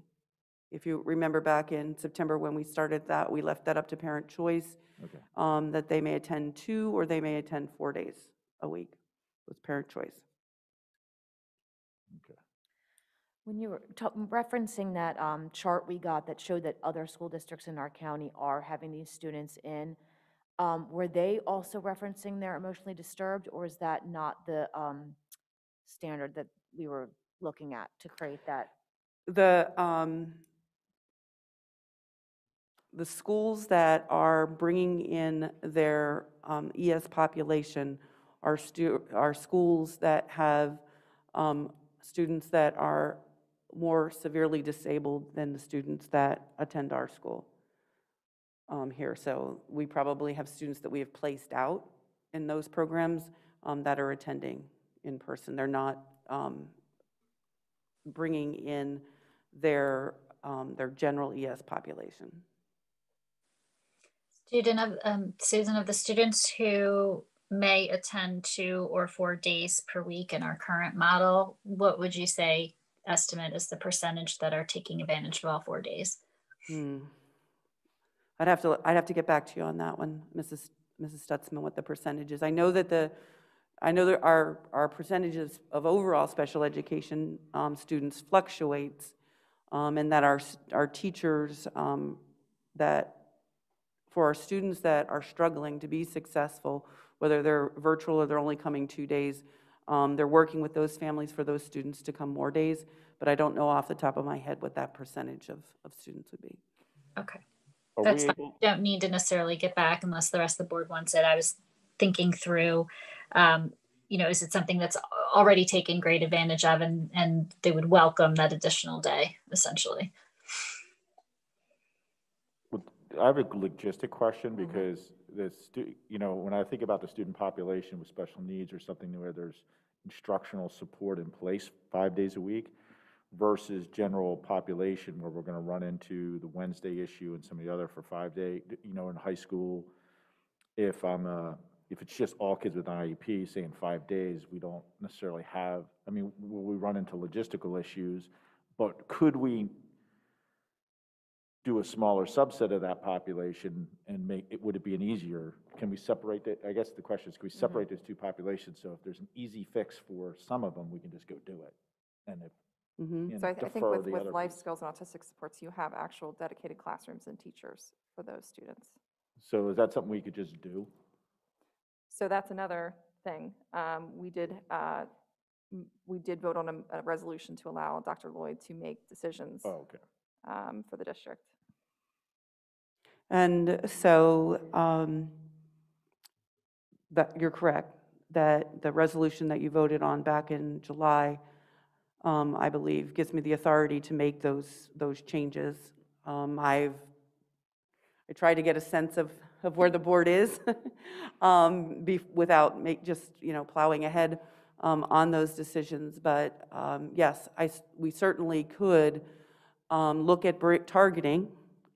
If you remember back in September when we started that, we left that up to parent choice, Okay. um, that they may attend two or they may attend four days a week. It's parent choice. Okay. When you were ta- referencing that um, chart we got that showed that other school districts in our county are having these students in, um, were they also referencing they're emotionally disturbed, or is that not the um, standard that we were looking at to create that? The, um, the schools that are bringing in their um, ES population are stu, are schools that have um, students that are more severely disabled than the students that attend our school um, here. So we probably have students that we have placed out in those programs um, that are attending in person. They're not um, bringing in their, um, their general ES population. Student of, um, Susan, of the students who may attend two or four days per week in our current model, what would you say estimate is the percentage that are taking advantage of all four days? Hmm. I'd have to, I'd have to get back to you on that one, Mrs. Mrs. Stutzman, what the percentage is. I know that the, I know that our, our percentages of overall special education um, students fluctuates, um, and that our, our teachers, um, that, for our students that are struggling to be successful, whether they're virtual or they're only coming two days, um, they're working with those families for those students to come more days, but I don't know off the top of my head what that percentage of, of students would be. Okay. Are That's we able- Don't need to necessarily get back unless the rest of the board wants it. I was thinking through, um, you know, is it something that's already taken great advantage of and, and they would welcome that additional day essentially? I have a logistic question because the stu, you know, when I think about the student population with special needs or something where there's instructional support in place five days a week versus general population where we're gonna run into the Wednesday issue and some of the other for five day, you know, in high school. If I'm, uh, if it's just all kids with IEP, say in five days, we don't necessarily have, I mean, will we run into logistical issues? But could we do a smaller subset of that population and make, it would it be an easier, can we separate that? I guess the question is, can we separate those two populations? So if there's an easy fix for some of them, we can just go do it? And if, Mhm. and So I, th- I think defer with, the with other life piece. skills and autistic supports, you have actual dedicated classrooms and teachers for those students. So is that something we could just do? So that's another thing. Um, We did, uh, m- we did vote on a- a resolution to allow Dr. Lloyd to make decisions Oh, okay. um, for the district. And so, um, that, you're correct, that the resolution that you voted on back in July, um, I believe, gives me the authority to make those, those changes. Um, I've, I try to get a sense of, of where the board is *laughs* um, be- without make, just, you know, plowing ahead um, on those decisions. But um, yes, I, we certainly could um, look at targeting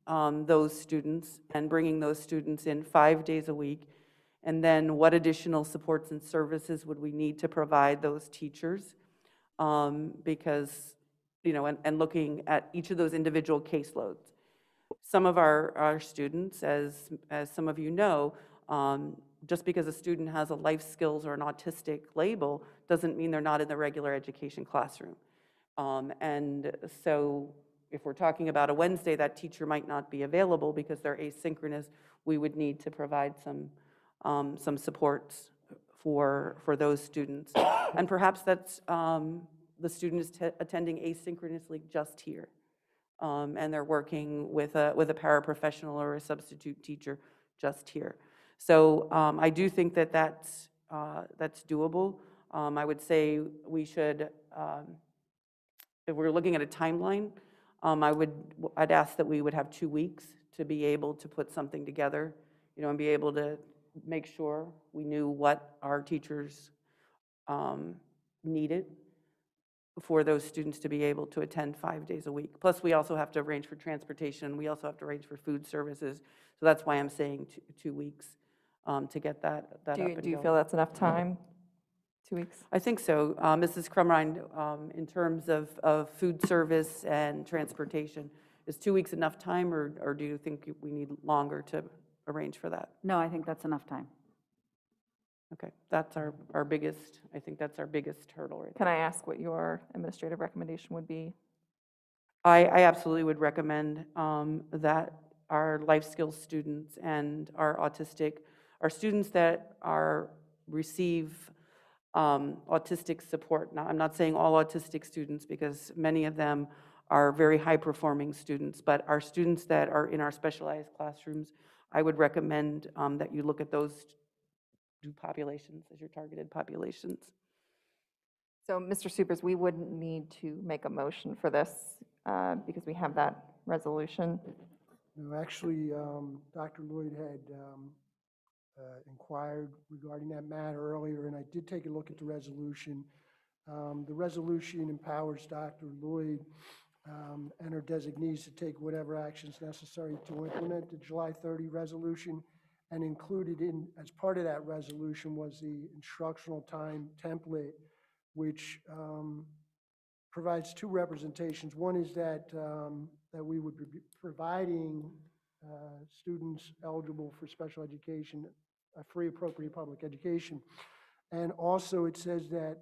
those students and bringing those students in five days a week. And then what additional supports and services would we need to provide those teachers? Um, Because, you know, and, and looking at each of those individual caseloads. Some of our, our students, as, as some of you know, um, just because a student has a life skills or an autistic label, doesn't mean they're not in the regular education classroom. Um, And so if we're talking about a Wednesday, that teacher might not be available because they're asynchronous. We would need to provide some, um, some supports for, for those students. *coughs* And perhaps that's, um, the student is attending asynchronously just here. Um, And they're working with a, with a paraprofessional or a substitute teacher just here. So um, I do think that that's, uh, that's doable. Um, I would say we should, um, if we're looking at a timeline, um, I would, I'd ask that we would have two weeks to be able to put something together, you know, and be able to make sure we knew what our teachers um, needed for those students to be able to attend five days a week. Plus, we also have to arrange for transportation, we also have to arrange for food services. So that's why I'm saying two, two weeks um, to get that, that Do up you, and do you going. feel that's enough time? Two weeks? I think so. Uh, Mrs. Crumrine, um, in terms of, of food service and transportation, is two weeks enough time, or, or do you think we need longer to arrange for that? No, I think that's enough time. Okay, that's our, our biggest, I think that's our biggest hurdle right Can I ask what your administrative recommendation would be? I, I absolutely would recommend um, that our life skills students and our autistic, our students that are, receive um, autistic support. Now, I'm not saying all autistic students, because many of them are very high-performing students, but our students that are in our specialized classrooms, I would recommend um, that you look at those two populations as your targeted populations. So, Mr. Supers, we wouldn't need to make a motion for this uh, because we have that resolution. No, actually, um, Dr. Lloyd had um, uh, inquired regarding that matter earlier, and I did take a look at the resolution. Um, The resolution empowers Dr. Lloyd um, and her designees to take whatever actions necessary to implement the July 30 resolution. And included in, as part of that resolution was the instructional time template, which um, provides two representations. One is that, um, that we would be providing uh, students eligible for special education, a free appropriate public education. And also, it says that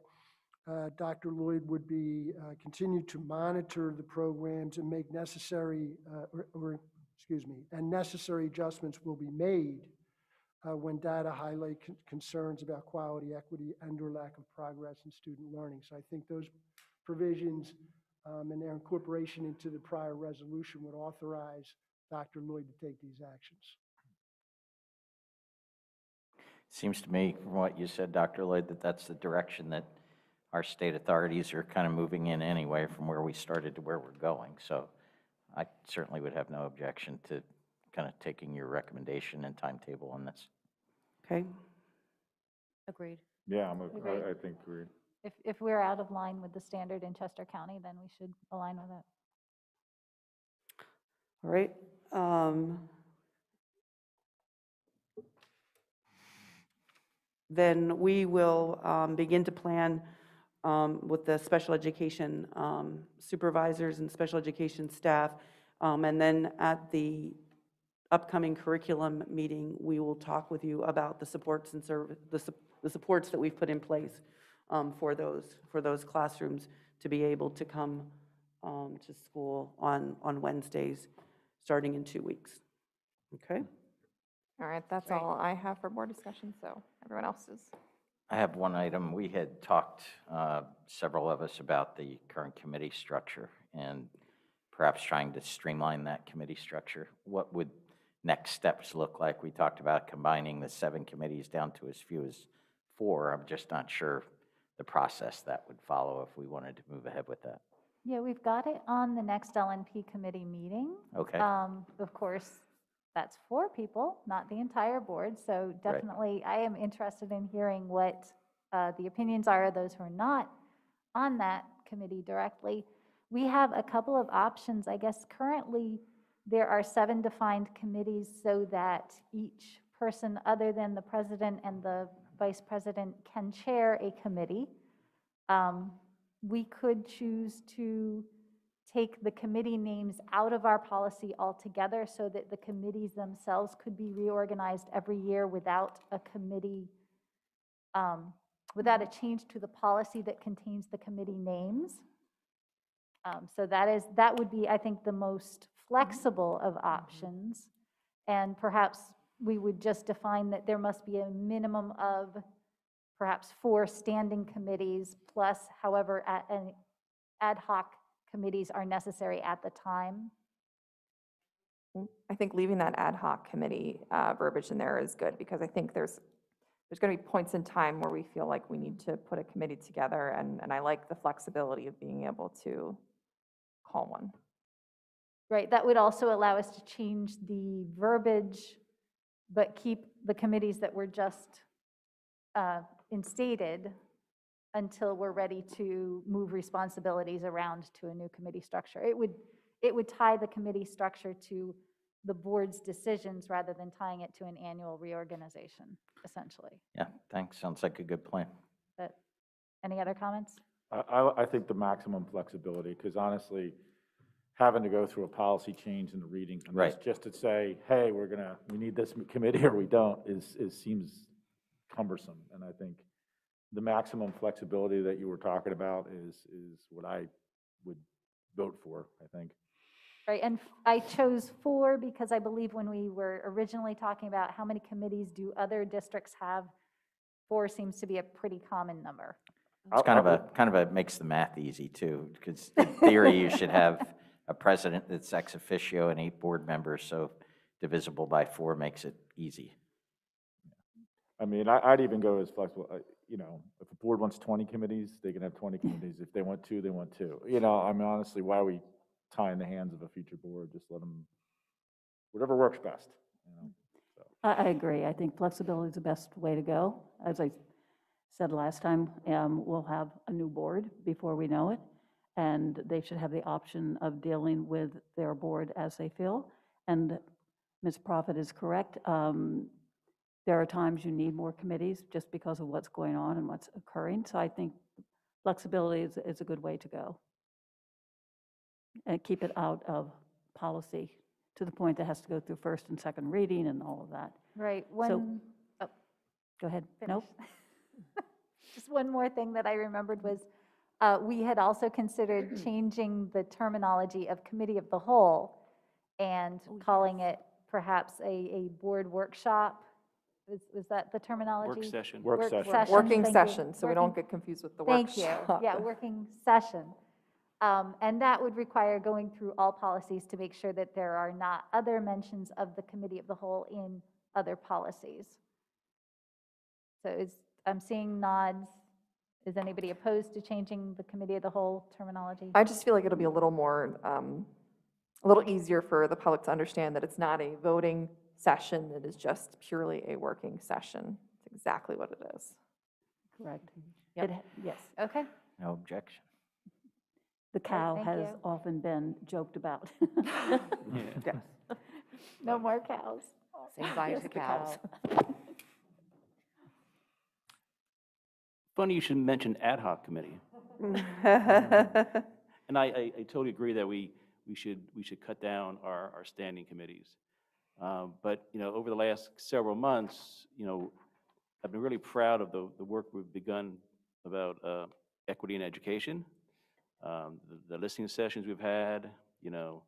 uh, Dr. Lloyd would be, uh, continue to monitor the programs and make necessary, uh, or- or, excuse me, and necessary adjustments will be made uh, when data highlight con- concerns about quality, equity, and/or lack of progress in student learning. So I think those provisions um, and their incorporation into the prior resolution would authorize Dr. Lloyd to take these actions. Seems to me, from what you said, Dr. Lloyd, that that's the direction that our state authorities are kind of moving in anyway, from where we started to where we're going. So I certainly would have no objection to kind of taking your recommendation and timetable on this. Okay? Agreed. Yeah, I'm, a- Agreed. I, I think we're, If, if we're out of line with the standard in Chester County, then we should align with it. All right. um, Then we will um, begin to plan um, with the special education um, supervisors and special education staff. Um, And then at the upcoming curriculum meeting, we will talk with you about the supports and serv, the sup- the supports that we've put in place um, for those, for those classrooms to be able to come um, to school on, on Wednesdays, starting in two weeks. Okay? All right, that's Great. all I have for board discussion, so everyone else is. I have one item. We had talked, uh, several of us, about the current committee structure and perhaps trying to streamline that committee structure. What would next steps look like? We talked about combining the seven committees down to as few as four. I'm just not sure the process that would follow if we wanted to move ahead with that. Yeah, we've got it on the next LMP committee meeting. Okay. Um, Of course, that's four people, not the entire board. So definitely, I am interested in hearing what uh, the opinions are of those who are not on that committee directly. We have a couple of options. I guess currently, there are seven defined committees so that each person other than the president and the vice president can chair a committee. Um, We could choose to take the committee names out of our policy altogether so that the committees themselves could be reorganized every year without a committee, um, without a change to the policy that contains the committee names. Um, So that is, that would be, I think, the most flexible of options. And perhaps we would just define that there must be a minimum of perhaps four standing committees plus however an ad hoc committees are necessary at the time. Mm, I think leaving that ad hoc committee uh, verbiage in there is good, because I think there's, there's going to be points in time where we feel like we need to put a committee together, and, and I like the flexibility of being able to call one. Right, that would also allow us to change the verbiage, but keep the committees that were just uh, instated until we're ready to move responsibilities around to a new committee structure. It would, it would tie the committee structure to the board's decisions rather than tying it to an annual reorganization, essentially. Yeah, thanks. Sounds like a good plan. But, any other comments? I, I, I think the maximum flexibility, because honestly, having to go through a policy change in the reading, on this, Right. just to say, hey, we're gonna, we need this committee or we don't, is, is, seems cumbersome. And I think the maximum flexibility that you were talking about is, is what I would vote for, I think. Right, and f- I chose four because I believe when we were originally talking about how many committees do other districts have, four seems to be a pretty common number. It's kind of a, kind of a, makes the math easy too, because in theory, you should have a president that's ex officio and eight board members, so divisible by four makes it easy. I mean, I, I'd even go as flexible, uh, you know, if a board wants 20 committees, they can have 20 committees. If they want two, they want two. You know, I mean, honestly, why are we tying the hands of a future board? Just let them, whatever works best, you know? I, I agree. I think flexibility is the best way to go. As I said last time, um, we'll have a new board before we know it, and they should have the option of dealing with their board as they feel. And Ms. Profit is correct. Um, There are times you need more committees just because of what's going on and what's occurring. So I think flexibility is, is a good way to go. And keep it out of policy to the point that has to go through first and second reading and all of that. Right, So- one, oh, Go ahead. finish. Nope. *laughs* Just one more thing that I remembered was, uh, we had also considered *clears throat* changing the terminology of committee of the whole and calling it perhaps a, a board workshop. Was, was that the terminology? Work session. Work session. Working thank you. session, so we don't Working- get confused with the Thank you. workshop. Yeah, *laughs* working session. Um, And that would require going through all policies to make sure that there are not other mentions of the committee of the whole in other policies. So is, I'm seeing nods. Is anybody opposed to changing the committee of the whole terminology? I just feel like it'll be a little more, um, a little easier for the public to understand that it's not a voting session, that is just purely a working session. It's exactly what it is. Correct. Yep. It ha- Yes, Okay, No objection. the cow thank has you. often been joked about. *laughs* Yes. *laughs* no more cows. Say bye Yes, to the cows. *laughs* Funny you should mention ad hoc committee. And I, I, I totally agree that we, we should, we should cut down our, our standing committees. Um, But, you know, over the last several months, you know, I've been really proud of the, the work we've begun about uh, equity in education, um, the, the listening sessions we've had, you know,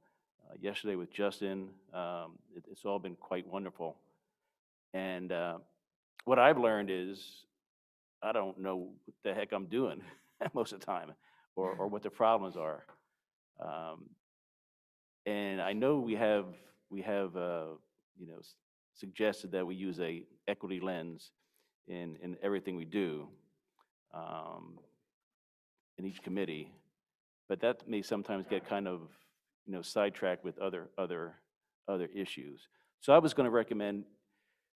uh, yesterday with Justin, um, it, it's all been quite wonderful. And uh, what I've learned is, I don't know what the heck I'm doing *laughs* most of the time, or, or what the problems are. Um, and I know we have, we have, uh, you know, s- suggested that we use a equity lens in, in everything we do, um, in each committee. But that may sometimes get kind of, you know, sidetracked with other, other, other issues. So I was going to recommend,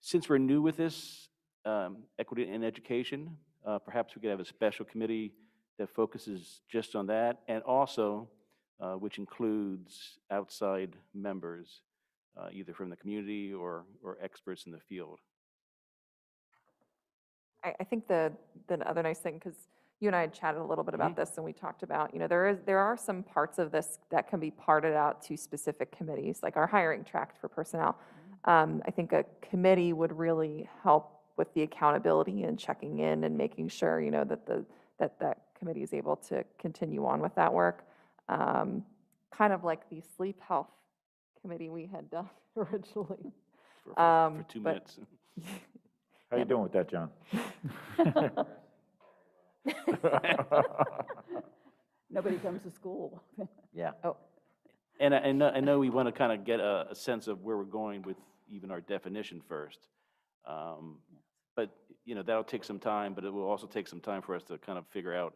since we're new with this, um, equity in education, uh, perhaps we could have a special committee that focuses just on that, and also, uh, which includes outside members, uh, either from the community or, or experts in the field. I, I think the, the other nice thing, because you and I had chatted a little bit about this, and we talked about, you know, there is, there are some parts of this that can be parted out to specific committees, like our hiring tract for personnel. Um, I think a committee would really help with the accountability and checking in and making sure, you know, that the, that that committee is able to continue on with that work. Um, Kind of like the sleep health committee we had done *laughs* originally. For- for- Um, For two but- minutes. *laughs* How you doing with that, John? *laughs* Nobody comes to school. Yeah. And I, I know, I know we want to kind of get a, a sense of where we're going with even our definition first. Um, But, you know, that'll take some time, but it will also take some time for us to kind of figure out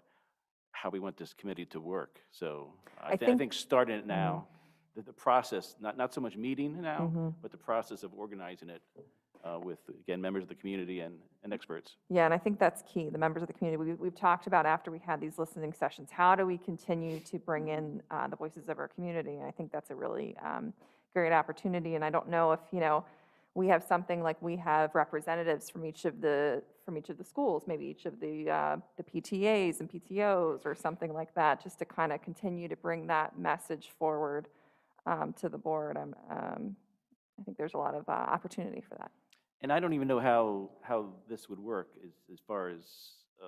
how we want this committee to work. So I I think, I think- think starting it now, the, the process, not, not so much meeting now, Mhm. but the process of organizing it uh, with, again, members of the community and, and experts. Yeah, and I think that's key, the members of the community. We- We've talked about after we had these listening sessions, how do we continue to bring in uh, the voices of our community? And I think that's a really um, great opportunity. And I don't know if, you know, we have something like we have representatives from each of the, from each of the schools, maybe each of the, uh, the PTAs and PTOs or something like that, just to kind of continue to bring that message forward um, to the board. I'm, um, I think there's a lot of uh, opportunity for that. And I don't even know how, how this would work as, as far as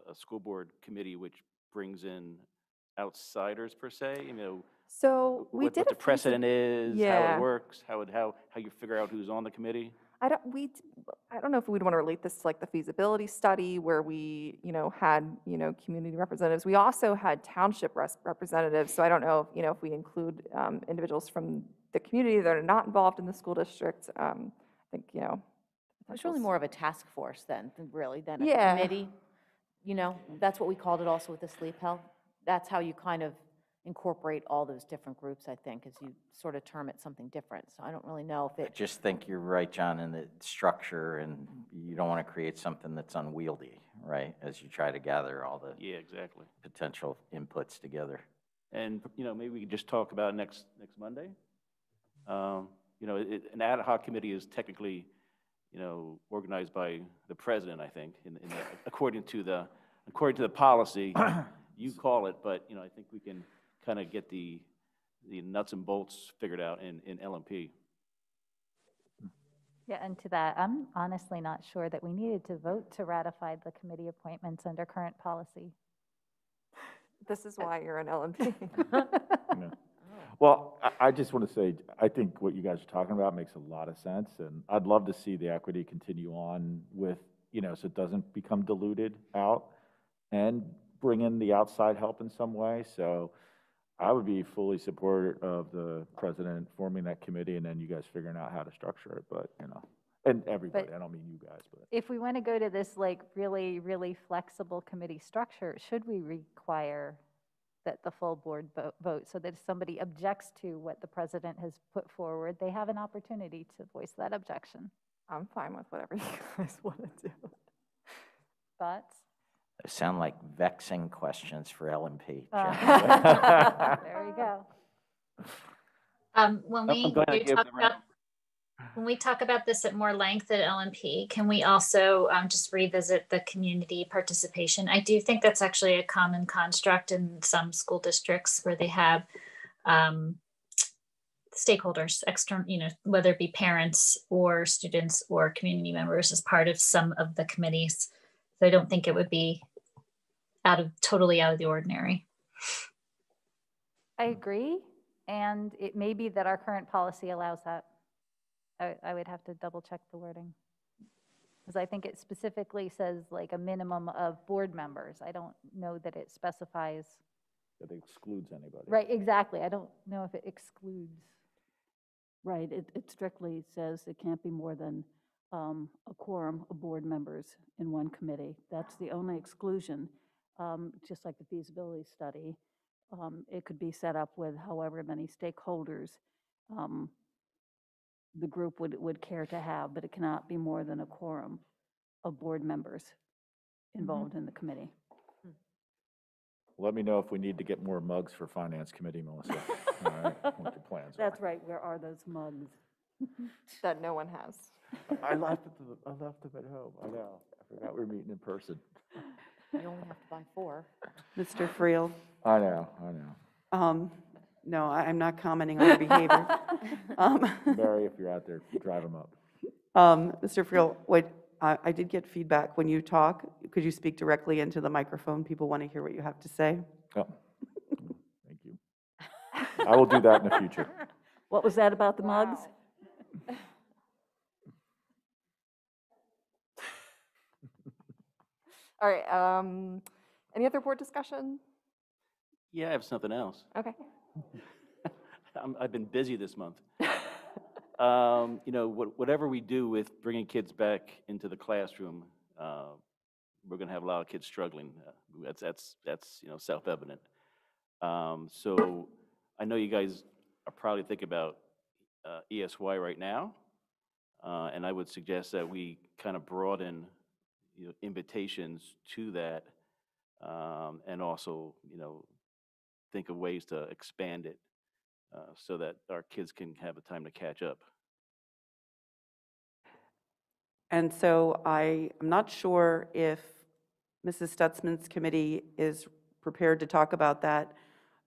a, a school board committee which brings in outsiders per se, you know? So we what- did What the precedent is, how Yeah. it works, how it, how, how you figure out who's on the committee? I don't, we, d- I don't know if we'd want to relate this to like the feasibility study where we, you know, had, you know, community representatives. We also had township res- representatives, so I don't know, if you know, if we include um, individuals from the community that are not involved in the school district. um, I think, you know. It's really potentials- more of a task force then, than really, than a Yeah. committee. You know, that's what we called it also with the sleep health. That's how you kind of incorporate all those different groups, I think, as you sort of term it something different. So I don't really know if I it, just think you're right, John, in the structure, and you don't want to create something that's unwieldy, right? As you try to gather all the Yeah, exactly. potential inputs together. And, you know, maybe we could just talk about next, next Monday. Um, You know, it, an ad hoc committee is technically, you know, organized by the president, I think, in, in, the- according to the, according to the policy. *coughs* You call it, but, you know, I think we can kind of get the, the nuts and bolts figured out in, in LMP. Yeah, and to that, I'm honestly not sure that we needed to vote to ratify the committee appointments under current policy. This is why you're an LMP. *laughs* Yeah. *laughs* Well, I, I just want to say, I think what you guys are talking about makes a lot of sense, and I'd love to see the equity continue on with, you know, so it doesn't become diluted out, and bring in the outside help in some way, so I would be fully supportive of the president forming that committee, and then you guys figuring out how to structure it, but, you know, and everybody, I don't mean you guys, but. If we want to go to this like really, really flexible committee structure, should we require that the full board vo- vote so that if somebody objects to what the president has put forward, they have an opportunity to voice that objection? I'm fine with whatever *laughs* you guys want to do. Thoughts? Those sound like vexing questions for LMP. Uh, *laughs* There you go. Um, when we do talk about, when we talk about this at more length at LMP, can we also um, just revisit the community participation? I do think that's actually a common construct in some school districts where they have um, stakeholders, external, you know, whether it be parents or students or community members as part of some of the committees. So I don't think it would be out of totally out of the ordinary. I agree, and it may be that our current policy allows that. I, I would have to double check the wording. Because I think it specifically says like a minimum of board members. I don't know that it specifies. That it excludes anybody. Right, exactly. I don't know if it excludes. Right, it, it strictly says it can't be more than um, a quorum of board members in one committee. That's the only exclusion, um, just like the feasibility study. Um, It could be set up with however many stakeholders. um, the group would, would care to have, but it cannot be more than a quorum of board members involved in the committee. Let me know if we need to get more mugs for Finance Committee, Melissa. All right, what your *laughs* plans are. That's right, where are those mugs? *laughs* That no one has. I left it, to the- I left them at home, I know. I forgot we were meeting in person. *laughs* You only have to buy four. Mr. Friel? I know, I know. Um, No, I- I'm not commenting on your behavior. *laughs* Um, Mary, if you're out there, drive them up. um, Mr. Friel, what, I I did get feedback when you talk. Could you speak directly into the microphone? People want to hear what you have to say. Oh, Thank you. I will do that in the future. *laughs* What was that about the mugs? All right, um, any other board discussion? Yeah, I have something else. Okay. *laughs* I'm, I've been busy this month. *laughs* Um, you know, what- whatever we do with bringing kids back into the classroom, uh, we're going to have a lot of kids struggling. Uh, That's, that's, that's, you know, self-evident. Um, so I know you guys are probably thinking about uh, ESY right now. Uh, and I would suggest that we kind of broaden, you know, invitations to that. Um, and also, you know, think of ways to expand it uh, so that our kids can have the time to catch up. And so I am not sure if Mrs. Stutzman's committee is prepared to talk about that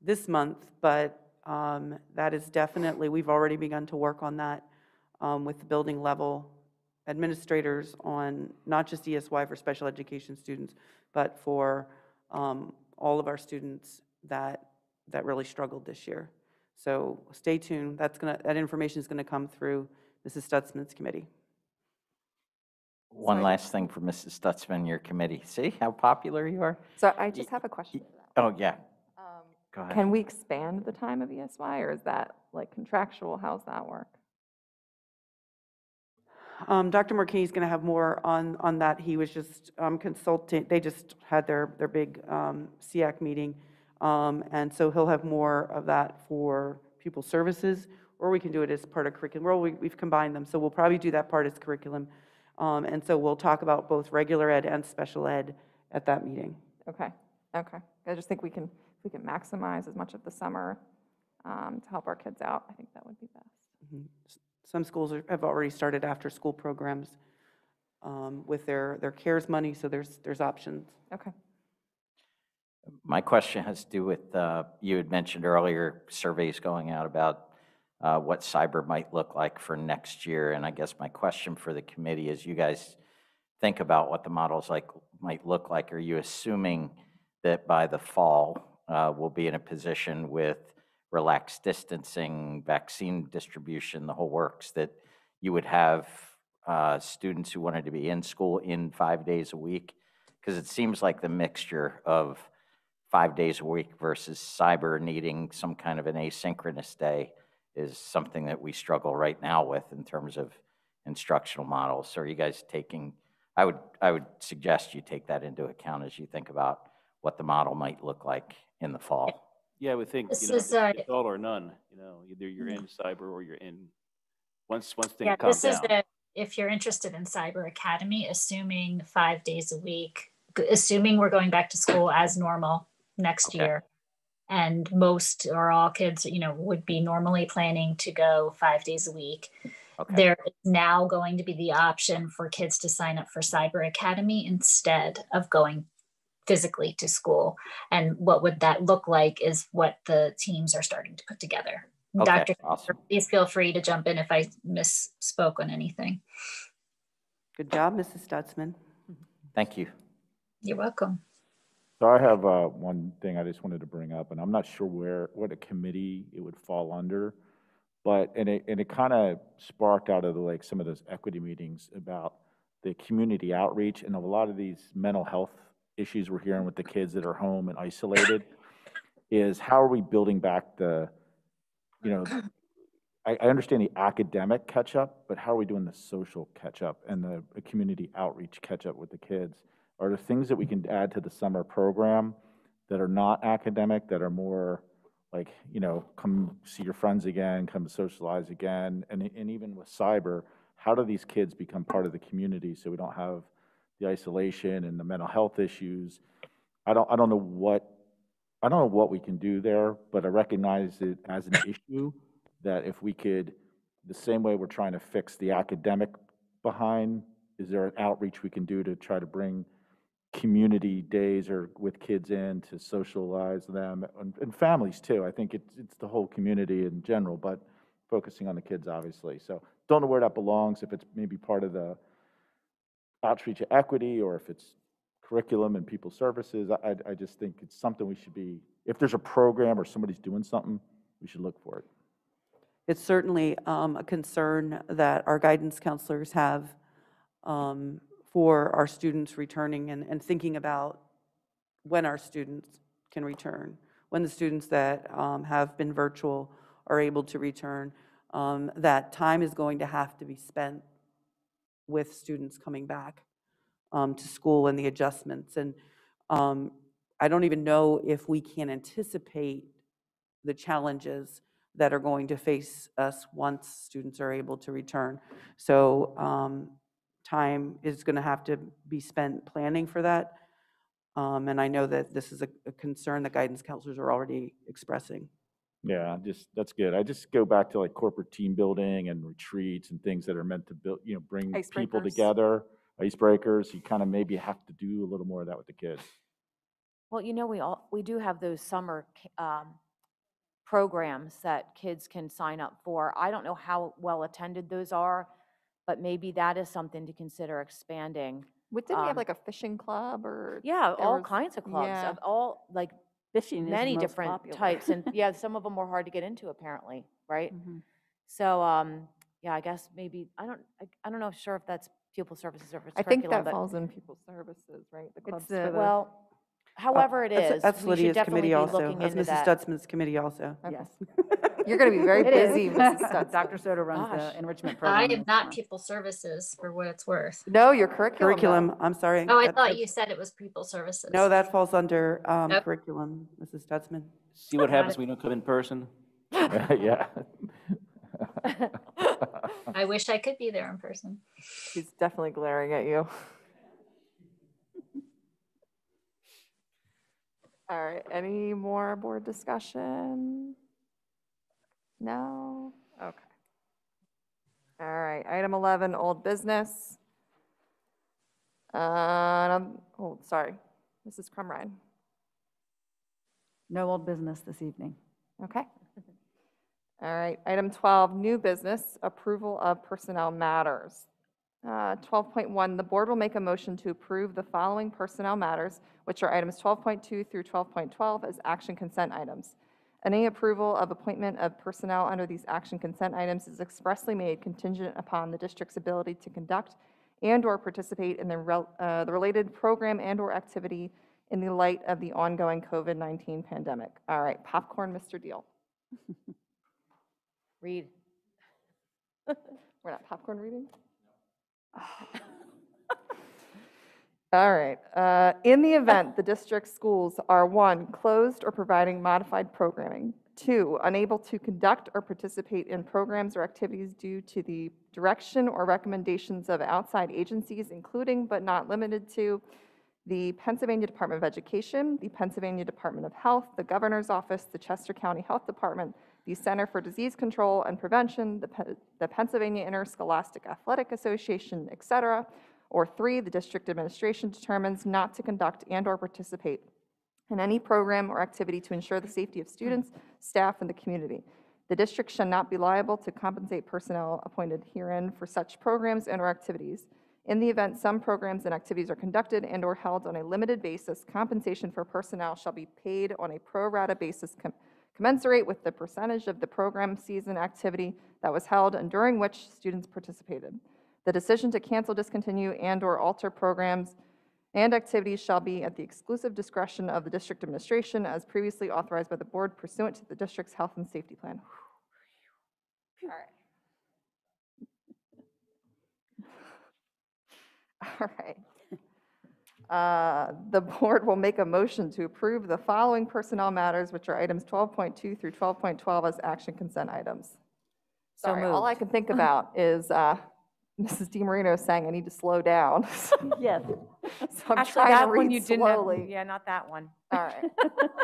this month, but um, that is definitely, we've already begun to work on that um, with the building level administrators on not just ESY for special education students, but for um, all of our students that, that really struggled this year. So stay tuned. That's going to, that information is going to come through Mrs. Stutzman's committee. One Sorry. last thing for Mrs. Stutzman, your committee. See how popular you are? So I just have a question. Oh, yeah, Um, go ahead. Can we expand the time of ESY, or is that like contractual? How's that work? Um, Dr. Marquis going to have more on, on that. He was just um, consulting, they just had their, their big um, SEAC meeting. Um, And so he'll have more of that for pupil services, or we can do it as part of curriculum. Well, we- we've combined them, so we'll probably do that part as curriculum. Um, And so we'll talk about both regular ed and special ed at that meeting. Okay, okay. I just think we can, if we can maximize as much of the summer um, to help our kids out, I think that would be best. Mhm. S- Some schools are- have already started after-school programs um, with their, their CARES money, so there's, there's options. Okay. My question has to do with, uh, you had mentioned earlier surveys going out about uh, what cyber might look like for next year. And I guess my question for the committee is you guys think about what the models like, might look like. Are you assuming that by the fall, uh, we'll be in a position with relaxed distancing, vaccine distribution, the whole works, that you would have uh, students who wanted to be in school in five days a week? Because it seems like the mixture of five days a week versus cyber needing some kind of an asynchronous day is something that we struggle right now with in terms of instructional models. So are you guys taking, I would, I would suggest you take that into account as you think about what the model might look like in the fall. Yeah, I would think, This you know, is, uh, it's all or none, you know, either you're in cyber or you're in, once, once things Yeah, calm this is down. the, if you're interested in Cyber Academy, assuming five days a week, assuming we're going back to school as normal next Okay. year. And most or all kids, you know, would be normally planning to go five days a week. Okay, There is now going to be the option for kids to sign up for Cyber Academy instead of going physically to school. And what would that look like is what the teams are starting to put together. okay, Dr. awesome. Please feel free to jump in if I misspoke on anything. Good job, Mrs. Stutzman. Thank you. You're welcome. So I have uh, one thing I just wanted to bring up, and I'm not sure where, what a committee it would fall under. But, and it, and it kind of sparked out of the, like, some of those equity meetings about the community outreach and a lot of these mental health issues we're hearing with the kids that are home and isolated, is how are we building back the, you know, I, I understand the academic catch-up, but how are we doing the social catch-up and the community outreach catch-up with the kids? Are there things that we can add to the summer program that are not academic, that are more like, you know, come see your friends again, come socialize again. And, and even with cyber, how do these kids become part of the community so we don't have the isolation and the mental health issues? I don't, I don't know what, I don't know what we can do there, but I recognize it as an *coughs* issue that if we could, the same way we're trying to fix the academic behind, is there an outreach we can do to try to bring community days or with kids in to socialize them and, and families too? I think it's, it's the whole community in general, but focusing on the kids, obviously. So don't know where that belongs, if it's maybe part of the outreach equity or if it's curriculum and pupil services. I, I- I just think it's something we should be, if there's a program or somebody's doing something, we should look for it. It's certainly um, a concern that our guidance counselors have um, for our students returning and, and thinking about when our students can return, when the students that um, have been virtual are able to return, um, that time is going to have to be spent with students coming back um, to school and the adjustments. And um, I don't even know if we can anticipate the challenges that are going to face us once students are able to return. So um, time is going to have to be spent planning for that. Um, And I know that this is a a concern that guidance counselors are already expressing. Yeah, just, that's good. I just go back to like corporate team building and retreats and things that are meant to build, you know, bring people Icebreakers. together, icebreakers. You kind of maybe have to do a little more of that with the kids. Well, you know, we all, we do have those summer c- um, programs that kids can sign up for. I don't know how well attended those are, but maybe that is something to consider expanding. What, didn't we have Um, like a fishing club or? Yeah, there all was- kinds of clubs yeah. of all, like, Fishing is the many most different popular. types. And yeah, *laughs* some of them were hard to get into apparently, right? Mhm. So, um, yeah, I guess maybe, I don't, I, I don't know, sure if that's pupil services or if it's I think curriculum, that but, falls in pupil services, right? The clubs for the. well, however it is, That's- That's we should Lydia's definitely committee be also. looking That's into Mrs. that. Stutzman's committee also. Yes. *laughs* You're going to be very *laughs* It is. busy, Mrs. Stutz. Dr. Soto runs Gosh. the enrichment program. I this am not month. pupil services for what it's worth. No, your curriculum. though. Curriculum, I'm sorry. Oh, I that- thought you said it was pupil services. No, that falls under um, Nope. curriculum, Mrs. Stutzman. See what happens when you don't come in person? *laughs* *laughs* Yeah. I wish I could be there in person. She's definitely glaring at you. All right, any more board discussion? No? Okay. All right, item 11, old business. Um, oh, sorry, Mrs. Crumrine. No old business this evening. Okay. All right, item 12, new business, approval of personnel matters. Uh, 12.1, the board will make a motion to approve the following personnel matters, which are items 12.2 through 12.12 as action consent items. Any approval of appointment of personnel under these action consent items is expressly made contingent upon the district's ability to conduct and/or participate in the rel- uh, the related program and/or activity in the light of the ongoing COVID-19 pandemic. All right, popcorn, Mr. Deal. Read. We're not popcorn reading? *laughs* All right. uh, In the event the district schools are, one, closed or providing modified programming, two, unable to conduct or participate in programs or activities due to the direction or recommendations of outside agencies, including but not limited to the Pennsylvania Department of Education, the Pennsylvania Department of Health, the Governor's Office, the Chester County Health Department, the Center for Disease Control and Prevention, the Pe- the Pennsylvania Interscholastic Athletic Association, et cetera. Or three, the district administration determines not to conduct and/or participate in any program or activity to ensure the safety of students, staff, and the community. The district shall not be liable to compensate personnel appointed herein for such programs and/or activities. In the event some programs and activities are conducted and/or held on a limited basis, compensation for personnel shall be paid on a pro rata basis com- commensurate with the percentage of the program season activity that was held and during which students participated. The decision to cancel, discontinue, and/or alter programs and activities shall be at the exclusive discretion of the district administration as previously authorized by the board pursuant to the district's health and safety plan. All right. *laughs* All right. Uh, The board will make a motion to approve the following personnel matters, which are items 12.2 through 12.12 as action consent items. So Sorry, all I moved. can think *laughs* about is uh, Mrs. DiMarino is saying I need to slow down. *laughs* Yes. So I'm Actually, trying to that one you read didn't have- slowly. Yeah, not that one. All right.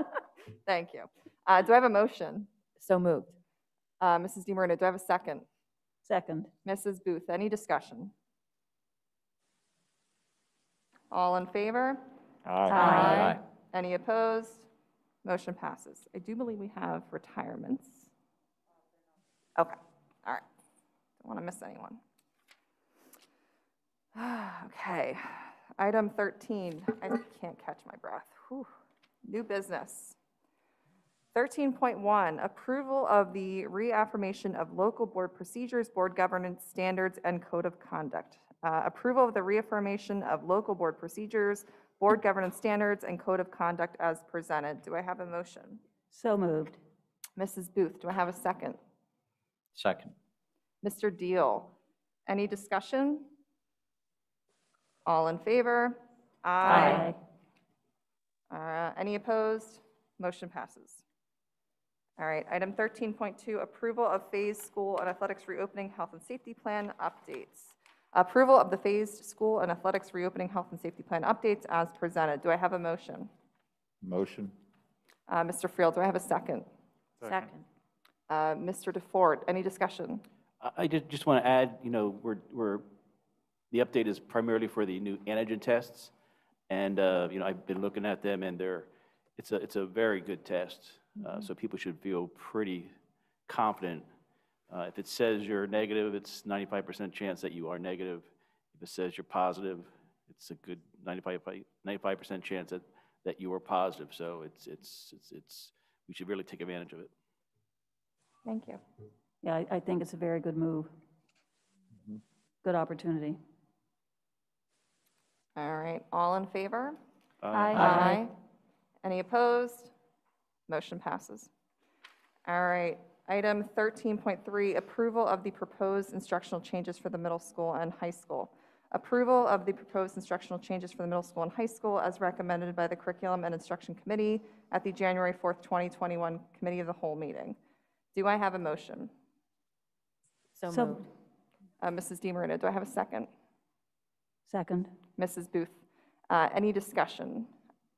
*laughs* Thank you. Uh, Do I have a motion? So moved. Uh, Mrs. DiMarino, do I have a second? Second. Mrs. Booth, any discussion? All in favor? Aye. Any opposed? Motion passes. I do believe we have retirements. Okay, all right. Don't want to miss anyone. *sighs* Okay, item 13, I can't catch my breath. Whew. New business. 13.1, approval of the reaffirmation of local board procedures, board governance standards, and code of conduct. Uh, Approval of the reaffirmation of local board procedures, board governance standards, and code of conduct as presented. Do I have a motion? So moved. Mrs. Booth, do I have a second? Second. Mr. Deal, any discussion? All in favor? Aye. Uh, Any opposed? Motion passes. All right, item 13.2, approval of phased school and athletics reopening health and safety plan updates. Approval of the phased school and athletics reopening health and safety plan updates as presented. Do I have a motion? Motion? Uh, Mr. Friel, do I have a second? Second. Uh, Mr. DeFort, any discussion? I- I just, just want to add, you know, we're, we're, the update is primarily for the new antigen tests. And, uh, you know, I've been looking at them and they're, it's a, it's a very good test. Uh, So people should feel pretty confident. Uh, If it says you're negative, it's 95% chance that you are negative. If it says you're positive, it's a good 95, 95% chance that, that you are positive. So it's, it's, it's, it's, we should really take advantage of it. Thank you. Yeah, I, I think it's a very good move. Good opportunity. All right, all in favor? Aye. Aye. Any opposed? Motion passes. All right, item 13.3, approval of the proposed instructional changes for the middle school and high school. Approval of the proposed instructional changes for the middle school and high school as recommended by the Curriculum and Instruction Committee at the January 4th, 2021 Committee of the Whole meeting. Do I have a motion? So So- moved. Uh, Mrs. DiMarino, do I have a second? Second. Mrs. Booth, uh, any discussion?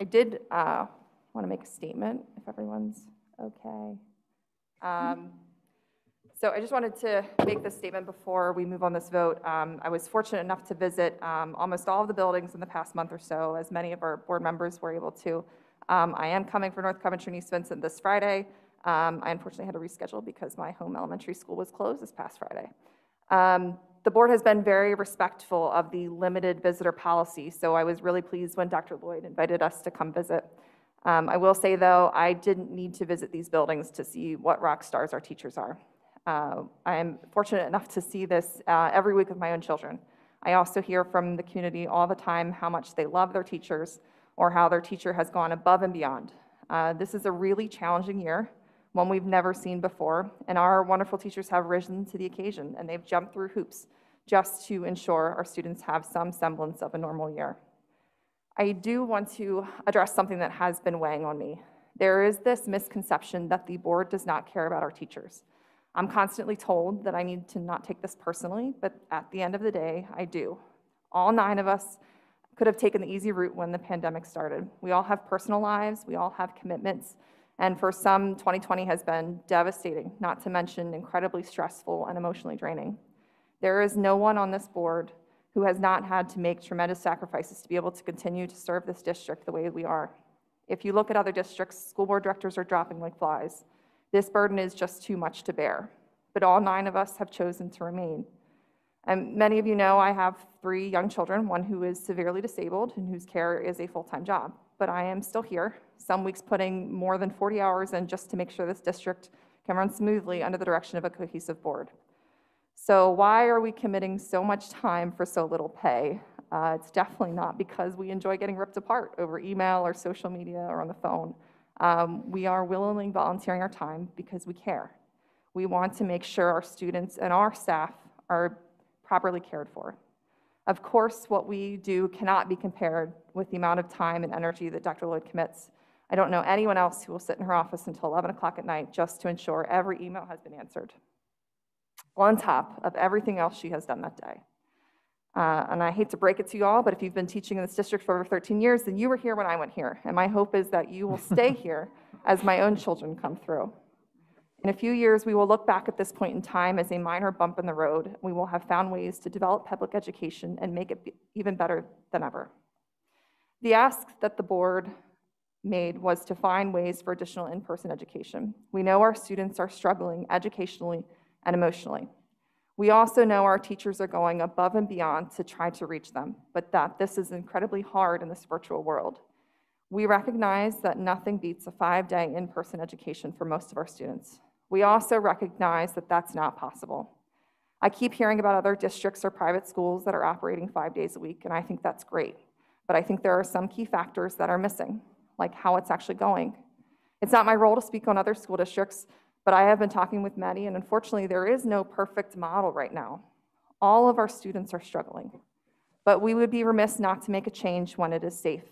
I did want to make a statement, if everyone's okay. Um, So I just wanted to make this statement before we move on this vote. Um, I was fortunate enough to visit um, almost all of the buildings in the past month or so, as many of our board members were able to. Um, I am coming for North Coventry and East Vincent this Friday. Um, I unfortunately had to reschedule because my home elementary school was closed this past Friday. The board has been very respectful of the limited visitor policy, so I was really pleased when Dr. Lloyd invited us to come visit. Um, I will say, though, I didn't need to visit these buildings to see what rock stars our teachers are. Uh, I am fortunate enough to see this uh, every week with my own children. I also hear from the community all the time how much they love their teachers or how their teacher has gone above and beyond. Uh, This is a really challenging year, one we've never seen before, and our wonderful teachers have risen to the occasion, and they've jumped through hoops just to ensure our students have some semblance of a normal year. I do want to address something that has been weighing on me. There is this misconception that the board does not care about our teachers. I'm constantly told that I need to not take this personally, but at the end of the day, I do. All nine of us could have taken the easy route when the pandemic started. We all have personal lives, we all have commitments, and for some, 2020 has been devastating, not to mention incredibly stressful and emotionally draining. There is no one on this board who has not had to make tremendous sacrifices to be able to continue to serve this district the way we are. If you look at other districts, school board directors are dropping like flies. This burden is just too much to bear, but all nine of us have chosen to remain. And many of you know I have three young children, one who is severely disabled and whose care is a full-time job. But I am still here, some weeks putting more than 40 hours in just to make sure this district can run smoothly under the direction of a cohesive board. So why are we committing so much time for so little pay? Uh, It's definitely not because we enjoy getting ripped apart over email or social media or on the phone. Um, We are willingly volunteering our time because we care. We want to make sure our students and our staff are properly cared for. Of course, what we do cannot be compared with the amount of time and energy that Dr. Lloyd commits. I don't know anyone else who will sit in her office until 11 o'clock at night just to ensure every email has been answered, on top of everything else she has done that day. Uh, and I hate to break it to you all, but if you've been teaching in this district for over 13 years, then you were here when I went here. And my hope is that you will stay *laughs* here as my own children come through. In a few years, we will look back at this point in time as a minor bump in the road. We will have found ways to develop public education and make it be- even better than ever. The ask that the board made was to find ways for additional in-person education. We know our students are struggling educationally and emotionally. We also know our teachers are going above and beyond to try to reach them, but that this is incredibly hard in this virtual world. We recognize that nothing beats a five-day in-person education for most of our students. We also recognize that that's not possible. I keep hearing about other districts or private schools that are operating five days a week, and I think that's great. But I think there are some key factors that are missing, like how it's actually going. It's not my role to speak on other school districts, but I have been talking with many, and unfortunately, there is no perfect model right now. All of our students are struggling, but we would be remiss not to make a change when it is safe.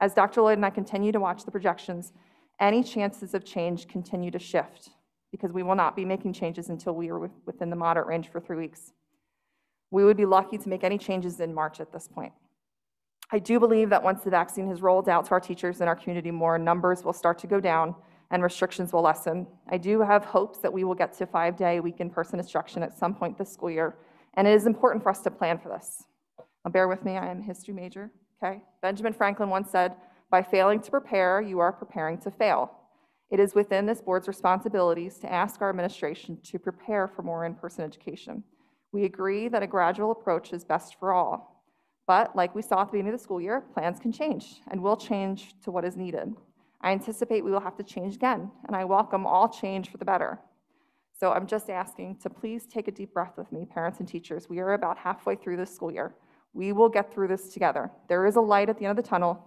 As Dr. Lloyd and I continue to watch the projections, any chances of change continue to shift because we will not be making changes until we are within the moderate range for three weeks. We would be lucky to make any changes in March at this point. I do believe that once the vaccine has rolled out to our teachers in our community more, numbers will start to go down and restrictions will lessen. I do have hopes that we will get to five-day week in-person instruction at some point this school year, and it is important for us to plan for this. Now, bear with me, I am a history major, okay? Benjamin Franklin once said, by failing to prepare, you are preparing to fail. It is within this board's responsibilities to ask our administration to prepare for more in-person education. We agree that a gradual approach is best for all. But like we saw at the beginning of the school year, plans can change and will change to what is needed. I anticipate we will have to change again, and I welcome all change for the better. So I'm just asking to please take a deep breath with me, parents and teachers. We are about halfway through this school year. We will get through this together. There is a light at the end of the tunnel.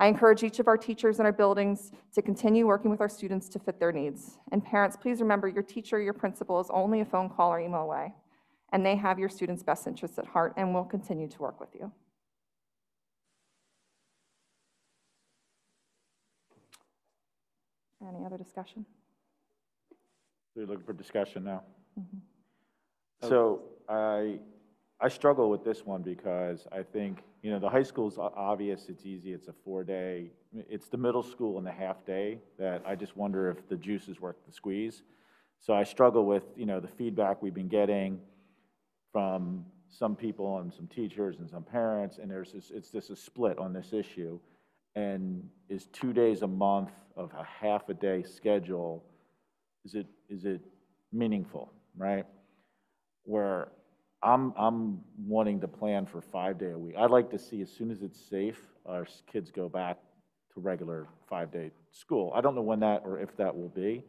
I encourage each of our teachers in our buildings to continue working with our students to fit their needs. And parents, please remember your teacher, your principal is only a phone call or email away, and they have your students' best interests at heart and will continue to work with you. Any other discussion? We're looking for discussion now. Mhm. So I, I struggle with this one because I think, you know, the high school's o- obvious, it's easy, it's a four-day. It's the middle school and the half-day that I just wonder if the juice is worth the squeeze. So I struggle with, you know, the feedback we've been getting from some people and some teachers and some parents, and there's this, it's just a split on this issue. And is two days a month of a half a day schedule, is it, is it meaningful, right? Where I'm, I'm wanting to plan for five day a week. I'd like to see as soon as it's safe, our kids go back to regular five-day school. I don't know when that, or if that will be.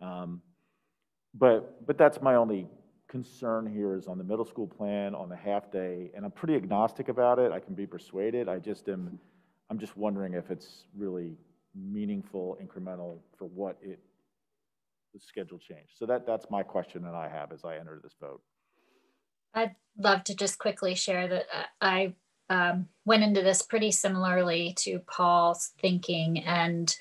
Um, But, but that's my only concern here is on the middle school plan, on the half-day, and I'm pretty agnostic about it. I can be persuaded. I just am, I'm just wondering if it's really meaningful, incremental for what it, the schedule change. So that, that's my question that I have as I enter this vote. I'd love to just quickly share that uh, I um, went into this pretty similarly to Paul's thinking and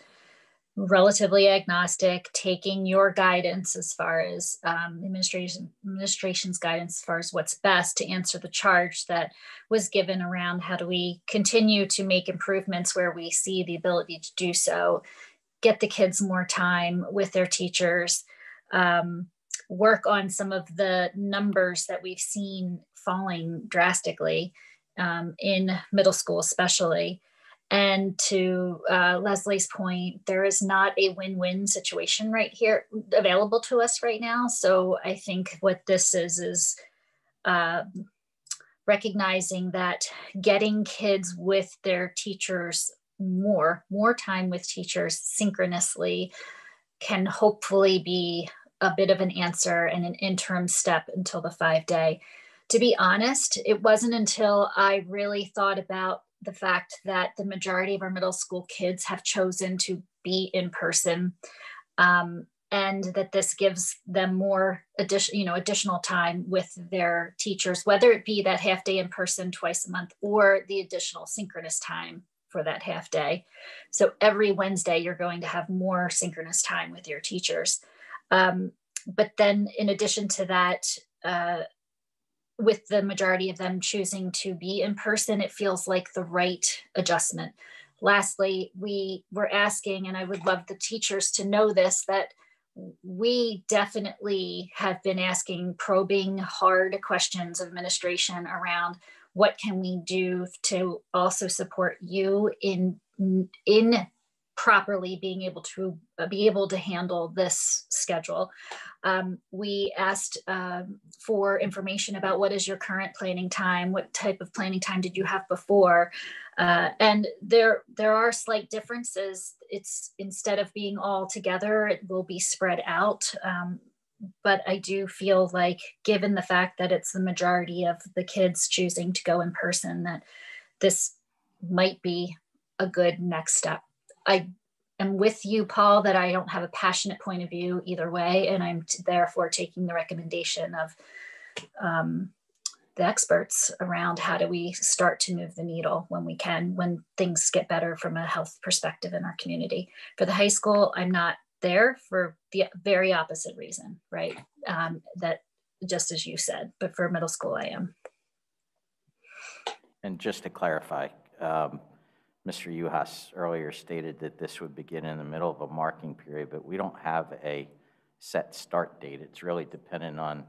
relatively agnostic, taking your guidance as far as um, administration administration's guidance as far as what's best to answer the charge that was given around how do we continue to make improvements where we see the ability to do so, get the kids more time with their teachers. Um, work on some of the numbers that we've seen falling drastically um, in middle school, especially. And to uh, Leslie's point, there is not a win win situation right here available to us right now. So I think what this is is uh, recognizing that getting kids with their teachers more, more time with teachers synchronously can hopefully be a bit of an answer and an interim step until the five day. To be honest, it wasn't until I really thought about the fact that the majority of our middle school kids have chosen to be in person um, and that this gives them more addition, you know, additional time with their teachers, whether it be that half day in person twice a month or the additional synchronous time for that half day. So every Wednesday, you're going to have more synchronous time with your teachers. Um, but then, in addition to that, uh, with the majority of them choosing to be in person, it feels like the right adjustment. Lastly, we were asking, and I would love the teachers to know this, that we definitely have been asking probing hard questions of administration around what can we do to also support you in in properly being able to uh, be able to handle this schedule. Um, we asked um, for information about what is your current planning time, what type of planning time did you have before, uh, and there there are slight differences. It's instead of being all together, it will be spread out. Um, but I do feel like, given the fact that it's the majority of the kids choosing to go in person, that this might be a good next step. I am with you, Paul, that I don't have a passionate point of view either way, and I'm t- therefore taking the recommendation of um, the experts around how do we start to move the needle when we can, when things get better from a health perspective in our community. For the high school, I'm not there for the very opposite reason, right? Um, that just as you said, but for middle school, I am. And just to clarify, um, Mr. Uhas earlier stated that this would begin in the middle of a marking period, but we don't have a set start date. It's really dependent on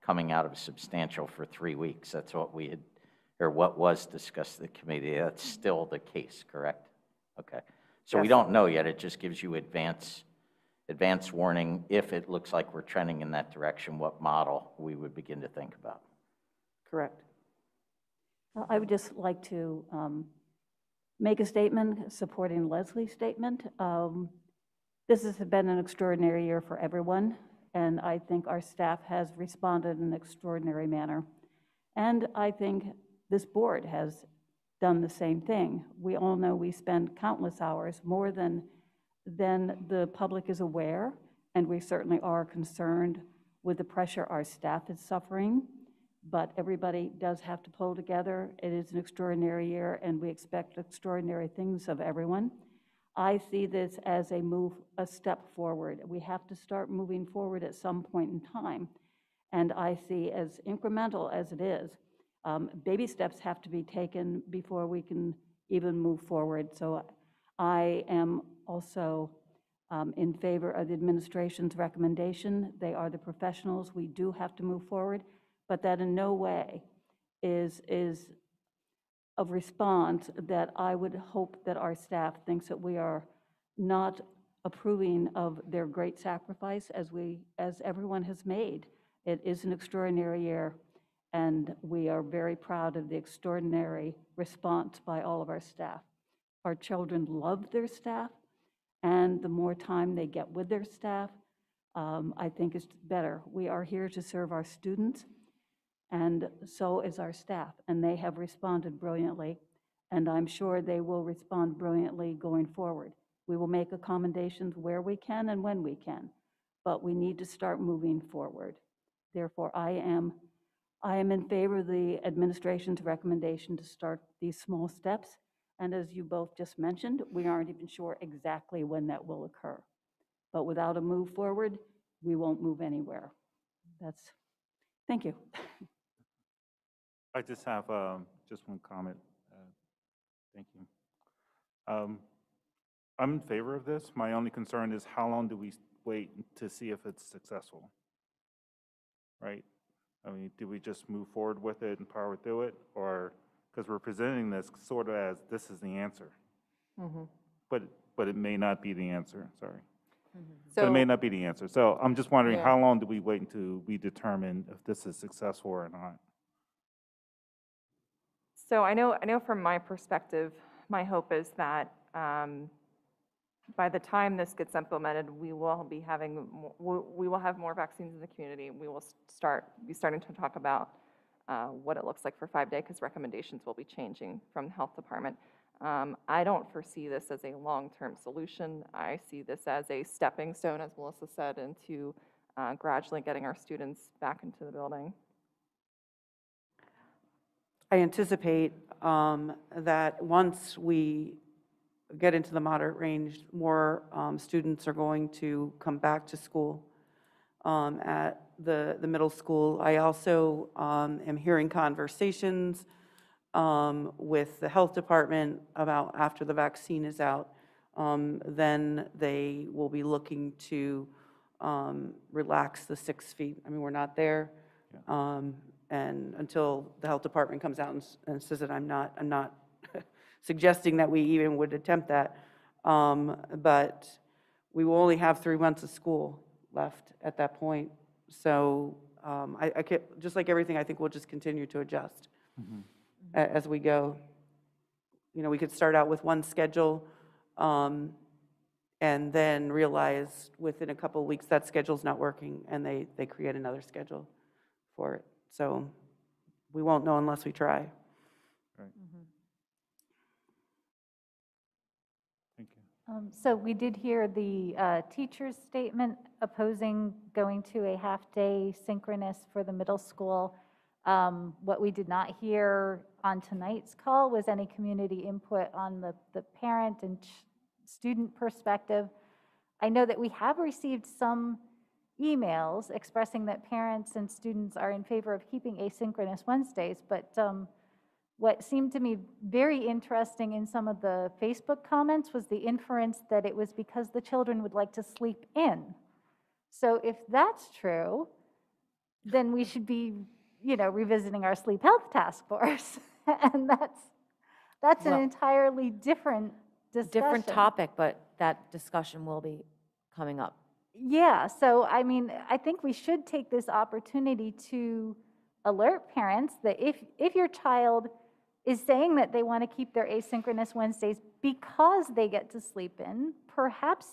coming out of substantial for three weeks. That's what we had, or what was discussed at the committee. That's still the case, correct? Okay. So we don't know yet. It just gives you advance, advance warning if it looks like we're trending in that direction, what model we would begin to think about. Correct. I would just like to um, make a statement supporting Leslie's statement. Um, This has been an extraordinary year for everyone, and I think our staff has responded in an extraordinary manner. And I think this board has done the same thing. We all know we spend countless hours, more than, than the public is aware, and we certainly are concerned with the pressure our staff is suffering but everybody does have to pull together. It is an extraordinary year, and we expect extraordinary things of everyone. I see this as a move, a step forward. We have to start moving forward at some point in time. And I see as incremental as it is, um, baby steps have to be taken before we can even move forward. So I am also um, in favor of the administration's recommendation. They are the professionals. We do have to move forward but that in no way is, is a response that I would hope that our staff thinks that we are not approving of their great sacrifice as we, as everyone has made. It is an extraordinary year, and we are very proud of the extraordinary response by all of our staff. Our children love their staff, and the more time they get with their staff, um, I think is better. We are here to serve our students, and so is our staff, and they have responded brilliantly, and I'm sure they will respond brilliantly going forward. We will make accommodations where we can and when we can, but we need to start moving forward. Therefore, I am, I am in favor of the administration's recommendation to start these small steps, and as you both just mentioned, we aren't even sure exactly when that will occur. But without a move forward, we won't move anywhere. That's, thank you. *laughs* I just have um, just one comment. Uh, Thank you. Um, I'm in favor of this. My only concern is how long do we wait to see if it's successful? Right? I mean, do we just move forward with it and power through it? Or, because we're presenting this sort of as this is the answer, Mhm. but, but it may not be the answer, sorry. But So- it may not be the answer. So I'm just wondering, Yeah. how long do we wait until we determine if this is successful or not? So I know, I know from my perspective, my hope is that um, by the time this gets implemented, we will be having, mo- we will have more vaccines in the community. We will start, be starting to talk about uh, what it looks like for five-day, because recommendations will be changing from the health department. Um, I don't foresee this as a long-term solution. I see this as a stepping stone, as Melissa said, into uh, gradually getting our students back into the building. I anticipate um, that once we get into the moderate range, more um, students are going to come back to school um, at the, the middle school. I also um, am hearing conversations um, with the health department about after the vaccine is out, um, then they will be looking to um, relax the six feet. I mean, we're not there. Um, And until the health department comes out and s- and says that I'm not, I'm not *laughs* suggesting that we even would attempt that. Um, But we will only have three months of school left at that point. So um, I, I could, just like everything, I think we'll just continue to adjust a- as we go. You know, we could start out with one schedule um, and then realize within a couple of weeks that schedule's not working and they, they create another schedule for it. So we won't know unless we try. Right. Thank you. Um, So we did hear the uh, teacher's statement opposing going to a half-day synchronous for the middle school. Um, What we did not hear on tonight's call was any community input on the, the parent and ch- student perspective. I know that we have received some emails expressing that parents and students are in favor of keeping asynchronous Wednesdays, but um, what seemed to me very interesting in some of the Facebook comments was the inference that it was because the children would like to sleep in. So if that's true, then we should be, you know, revisiting our sleep health task force. *laughs* And that's, that's an entirely different discussion. Different topic, but that discussion will be coming up. Yeah, so I mean, I think we should take this opportunity to alert parents that if, if your child is saying that they want to keep their asynchronous Wednesdays because they get to sleep in, perhaps,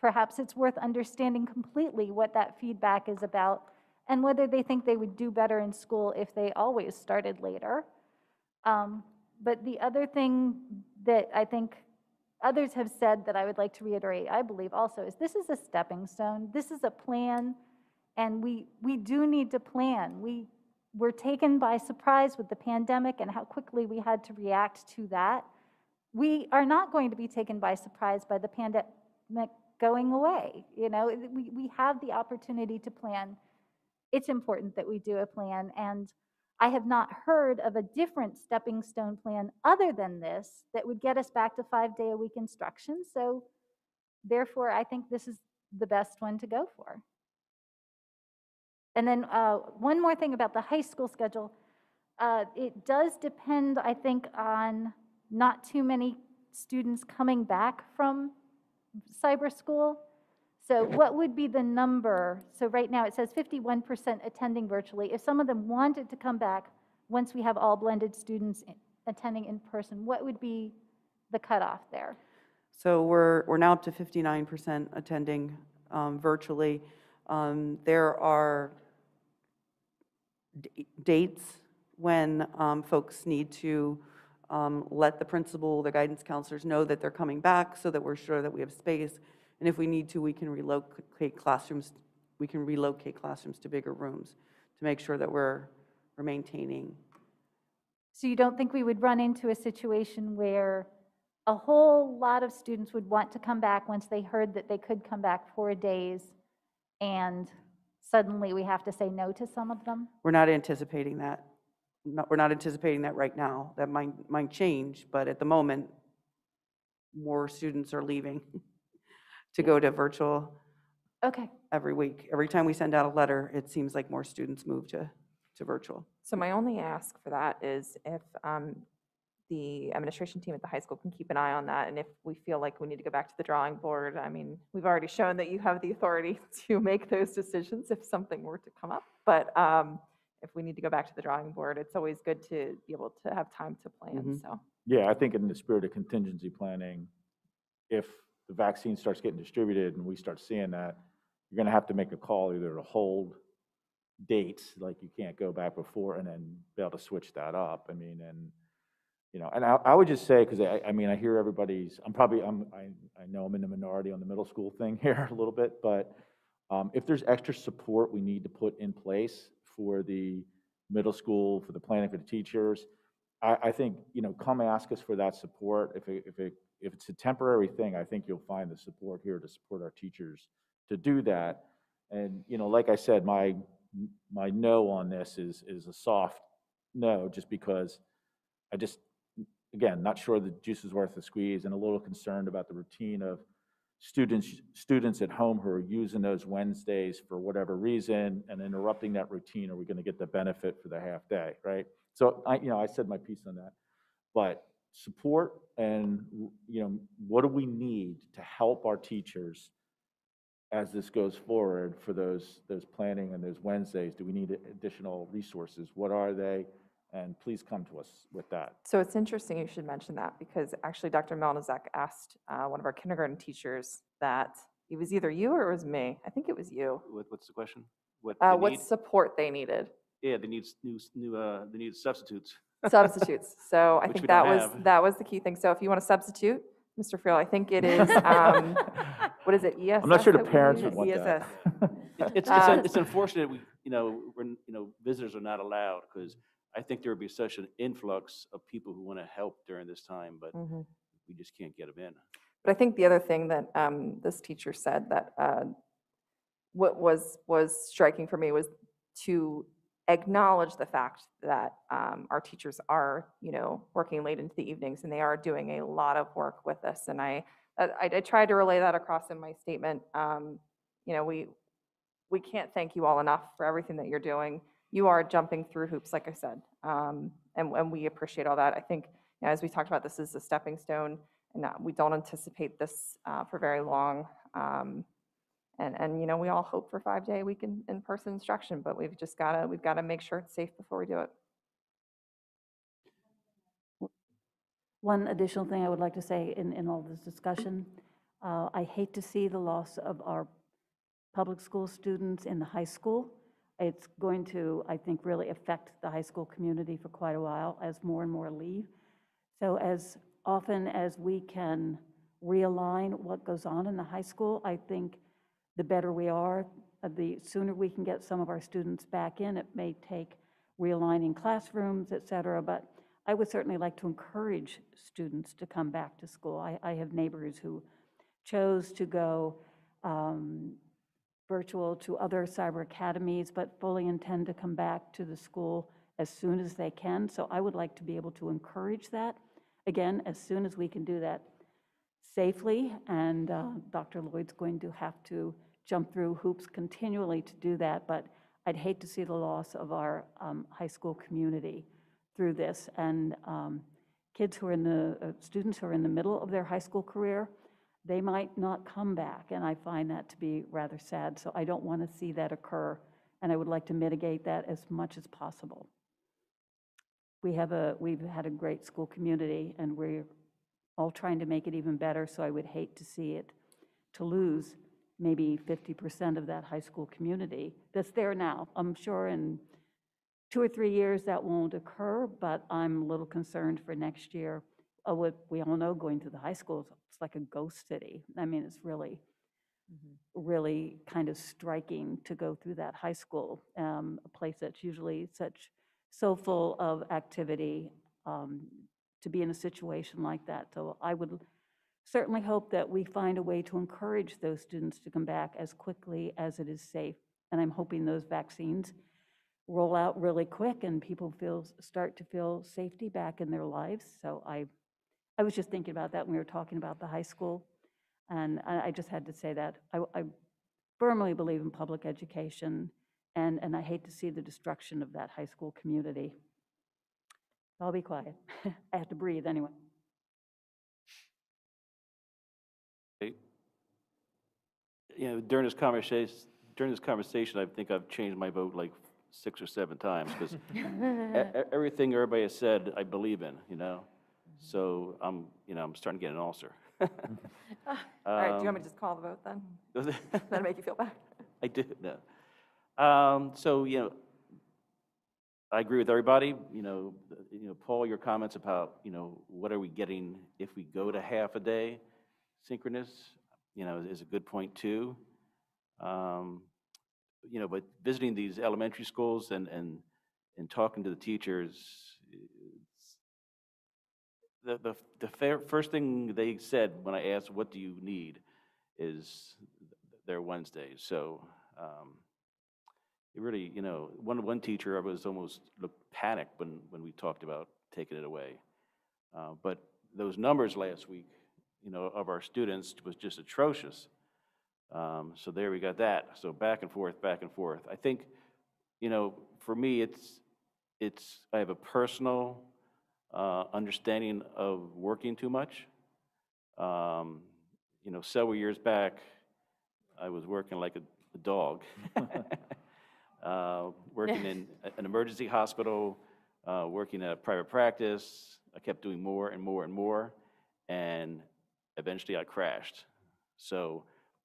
perhaps it's worth understanding completely what that feedback is about and whether they think they would do better in school if they always started later. Um, But the other thing that I think others have said that I would like to reiterate, I believe also, is this is a stepping stone. This is a plan, and we, we do need to plan. We were taken by surprise with the pandemic and how quickly we had to react to that. We are not going to be taken by surprise by the pandemic going away. You know, we, we have the opportunity to plan. It's important that we do a plan, and I have not heard of a different stepping stone plan other than this that would get us back to five-day-a-week instruction. So therefore, I think this is the best one to go for. And then uh, one more thing about the high school schedule. Uh, It does depend, I think, on not too many students coming back from cyber school. So what would be the number? So right now, it says 51% attending virtually. If some of them wanted to come back, once we have all blended students i- attending in person, what would be the cutoff there? So we're, we're now up to 59% attending um, virtually. Um, There are dates when um, folks need to um, let the principal, the guidance counselors know that they're coming back so that we're sure that we have space. And if we need to, we can relocate classrooms, we can relocate classrooms to bigger rooms to make sure that we're, we're maintaining. So you don't think we would run into a situation where a whole lot of students would want to come back once they heard that they could come back four days, and suddenly we have to say no to some of them? We're not anticipating that. Not, we're not anticipating that right now. That might, might change, but at the moment, more students are leaving *laughs* to go to virtual Okay. every week. Every time we send out a letter, it seems like more students move to, to virtual. So my only ask for that is if um, the administration team at the high school can keep an eye on that, and if we feel like we need to go back to the drawing board, I mean, we've already shown that you have the authority *laughs* to make those decisions if something were to come up, but um, if we need to go back to the drawing board, it's always good to be able to have time to plan, Mhm. so. Yeah, I think in the spirit of contingency planning, if the vaccine starts getting distributed and we start seeing that, you're gonna have to make a call either to hold dates, like you can't go back before and then be able to switch that up. I mean, and you know, and I, I would just say, because I, I mean, I hear everybody's, I'm probably, I'm, I, I know I'm in the minority on the middle school thing *laughs* here a little bit, but um, if there's extra support we need to put in place for the middle school, for the planning, for the teachers, I, I think, you know, come ask us for that support. If it, if it, if it's a temporary thing, I think you'll find the support here to support our teachers to do that. And, you know, like I said, my, my no on this is, is a soft no, just because I just, again, not sure the juice is worth the squeeze and a little concerned about the routine of students, students at home who are using those Wednesdays for whatever reason and interrupting that routine. Are we going to get the benefit for the half day, right? So I, you know, I said my piece on that. But support and, you know, what do we need to help our teachers as this goes forward for those, those planning and those Wednesdays? Do we need additional resources? What are they? And please come to us with that. So it's interesting you should mention that because actually Dr. Melnizek asked uh, one of our kindergarten teachers that it was either you or it was me. I think it was you. What, what's the question? What Uh, what need? support they needed, Yeah, they need new, new, uh, they need substitutes. Substitutes. So I Which think we that don't was, have. that was the key thing. So if you want to substitute, Mr. Friel, I think it is, *laughs* um, what is it, ESS? I'm not sure the that we parents use? would want that. ESS. It- It's, it's, Uh, un- it's unfortunate, we, you know, when, you know, visitors are not allowed, because I think there would be such an influx of people who want to help during this time, but Mhm. we just can't get them in. But I think the other thing that um, this teacher said that uh, what was, was striking for me was to acknowledge the fact that um, our teachers are, you know, working late into the evenings and they are doing a lot of work with us. And I, I, I tried to relay that across in my statement. Um, You know, we, we can't thank you all enough for everything that you're doing. You are jumping through hoops, like I said, um, and, and we appreciate all that. I think, you know, as we talked about, this is a stepping stone, and uh, we don't anticipate this uh, for very long. And, and, you know, we all hope for five-day week in, in-person instruction, but we've just got to, we've got to make sure it's safe before we do it. One additional thing I would like to say in, in all this discussion, uh, I hate to see the loss of our public school students in the high school. It's going to, I think, really affect the high school community for quite a while as more and more leave. So as often as we can realign what goes on in the high school, I think the better we are, uh, the sooner we can get some of our students back in. It may take realigning classrooms, et cetera, but I would certainly like to encourage students to come back to school. I, I have neighbors who chose to go um, virtual to other cyber academies, but fully intend to come back to the school as soon as they can. So I would like to be able to encourage that, again, as soon as we can do that safely. And uh, Dr. Lloyd's going to have to jump through hoops continually to do that, but I'd hate to see the loss of our um, high school community through this. And um, kids who are in the, uh, students who are in the middle of their high school career, they might not come back, and I find that to be rather sad. So I don't want to see that occur, and I would like to mitigate that as much as possible. We have a, we've had a great school community, and we're all trying to make it even better, so I would hate to see it, to lose maybe 50% of that high school community that's there now. I'm sure in two or three years that won't occur, but I'm a little concerned for next year. Uh, what we all know, going to the high schools, it's like a ghost city. I mean, it's really, really kind of striking to go through that high school, um, a place that's usually such, so full of activity, um, to be in a situation like that. So I would certainly hope that we find a way to encourage those students to come back as quickly as it is safe. And I'm hoping those vaccines roll out really quick and people feel, start to feel safety back in their lives. So I, I was just thinking about that when we were talking about the high school. And I, I just had to say that. I, I firmly believe in public education and, and I hate to see the destruction of that high school community. I'll be quiet. *laughs* I have to breathe anyway. Okay. You know, during this conversation, during this conversation, I think I've changed my vote like six or seven times, because *laughs* everything everybody has said, I believe in, you know? So I'm, you know, I'm starting to get an ulcer. *laughs* All right, do you want me to just call the vote then? *laughs* That'll make you feel better. I do, no. Um, so, you know, I agree with everybody, you know, you know, Paul, your comments about, you know, what are we getting if we go to half a day synchronous, you know, is a good point too. Um, You know, but visiting these elementary schools and, and, and talking to the teachers, the, the, the fair, first thing they said when I asked, what do you need, is their Wednesdays, so, um, it really, you know, one, one teacher, I was almost looked panicked when, when we talked about taking it away. Uh, But those numbers last week, you know, of our students was just atrocious. Um, So there we got that. So back and forth, back and forth. I think, you know, for me, it's, it's, I have a personal uh, understanding of working too much. Um, You know, several years back, I was working like a a dog. *laughs* Uh, Working in *laughs* an emergency hospital, uh, working at a private practice. I kept doing more and more and more, and eventually I crashed. So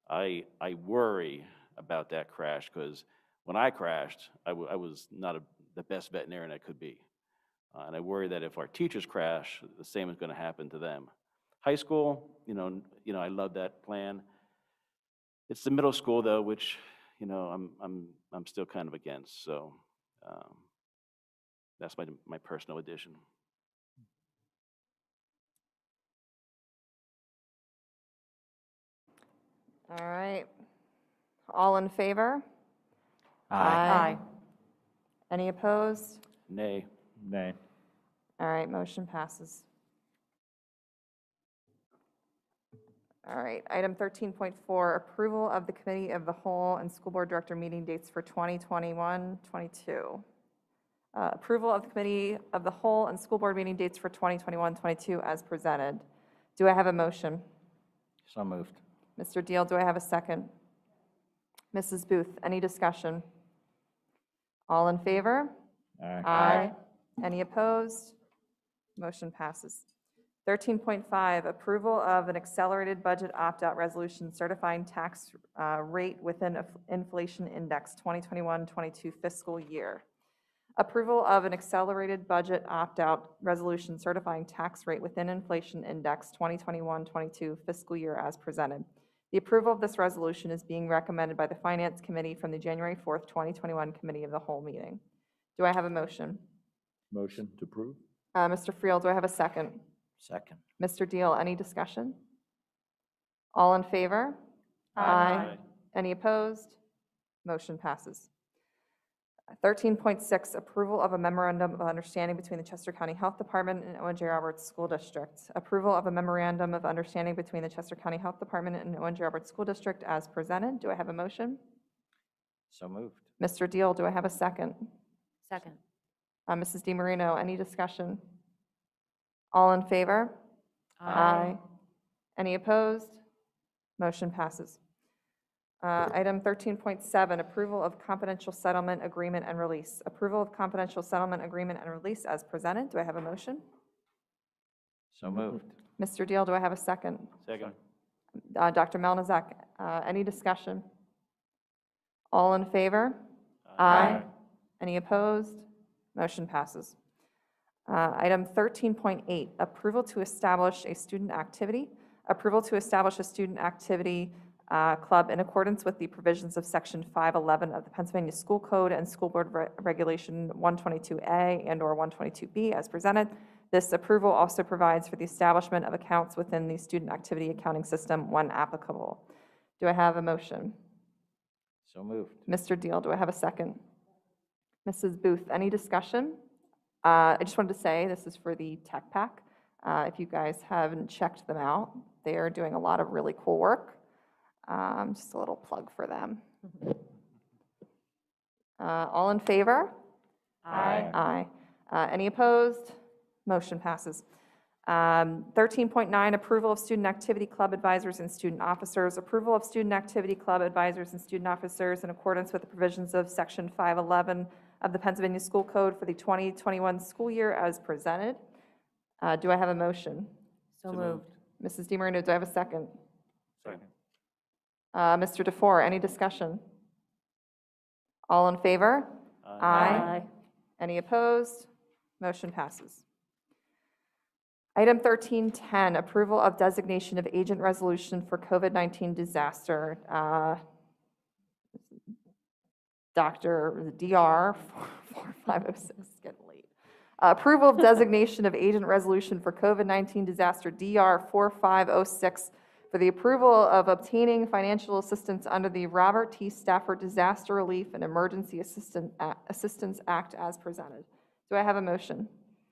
I, I worry about that crash, because when I crashed, I I was not a- the best veterinarian I could be. Uh, And I worry that if our teachers crash, the same is going to happen to them. High school, you know, you know, I love that plan. It's the middle school, though, which, you know, I'm, I'm, I'm still kind of against, so um, that's my, my personal addition. All right. All in favor? Aye. Any opposed? Nay. Nay. All right, motion passes. All right, item 13.4, approval of the Committee of the Whole and School Board Director meeting dates for 2021, 22. Uh, Approval of the Committee of the Whole and School Board meeting dates for 2021, 22 as presented. Do I have a motion? So moved. Mr. Deal, do I have a second? Mrs. Booth, any discussion? All in favor? Aye. Any opposed? Motion passes. 13.5, approval of an accelerated budget opt-out resolution certifying tax uh, rate within inf- inflation index 2021-22 fiscal year. Approval of an accelerated budget opt-out resolution certifying tax rate within inflation index 2021-22 fiscal year as presented. The approval of this resolution is being recommended by the Finance Committee from the January 4th, 2021 Committee of the Whole meeting. Do I have a motion? Motion to approve? Uh, Mr. Friel, do I have a second? Second. Mr. Deal, any discussion? All in favor? Aye. Any opposed? Motion passes. 13.6, approval of a memorandum of understanding between the Chester County Health Department and Owen J. Roberts School District. Approval of a memorandum of understanding between the Chester County Health Department and Owen J. Roberts School District as presented. Do I have a motion? So moved. Mr. Deal, do I have a second? Second. Uh, Mrs. DiMarino, any discussion? All in favor? Aye. Any opposed? Motion passes. Uh, Item 13.7, approval of confidential settlement agreement and release. Approval of confidential settlement agreement and release as presented. Do I have a motion? So moved. Mr. Deal, do I have a second? Second. Uh, Dr. Melnazek, uh, any discussion? All in favor? Aye. Any opposed? Motion passes. Uh, Item 13.8, approval to establish a student activity. Approval to establish a student activity uh, club in accordance with the provisions of Section 511 of the Pennsylvania School Code and School Board Re- Regulation 122A and/or 122B as presented. This approval also provides for the establishment of accounts within the student activity accounting system when applicable. Do I have a motion? So moved. Mr. Deal, do I have a second? Mrs. Booth, any discussion? Uh, I just wanted to say, this is for the Tech Pack. Uh, If you guys haven't checked them out, they are doing a lot of really cool work. Um, Just a little plug for them. Uh, All in favor? Aye. Aye. Uh, Any opposed? Motion passes. Um, 13.9, approval of student activity club advisors and student officers. Approval of student activity club advisors and student officers in accordance with the provisions of Section 511 of the Pennsylvania School Code for the 2021 school year as presented. Uh, Do I have a motion? So moved. Mrs. DiMarino, do I have a second? Second. Uh, Mr. DeFore, any discussion? All in favor? Aye. Any opposed? Motion passes. Item 1310, approval of designation of agent resolution for COVID-19 disaster. Uh, Dr. DR 4506, it's getting late. Uh, Approval of designation of agent resolution for COVID-19 disaster DR 4506 for the approval of obtaining financial assistance under the Robert T. Stafford Disaster Relief and Emergency Assistant- A- Assistance Act as presented. Do I have a motion?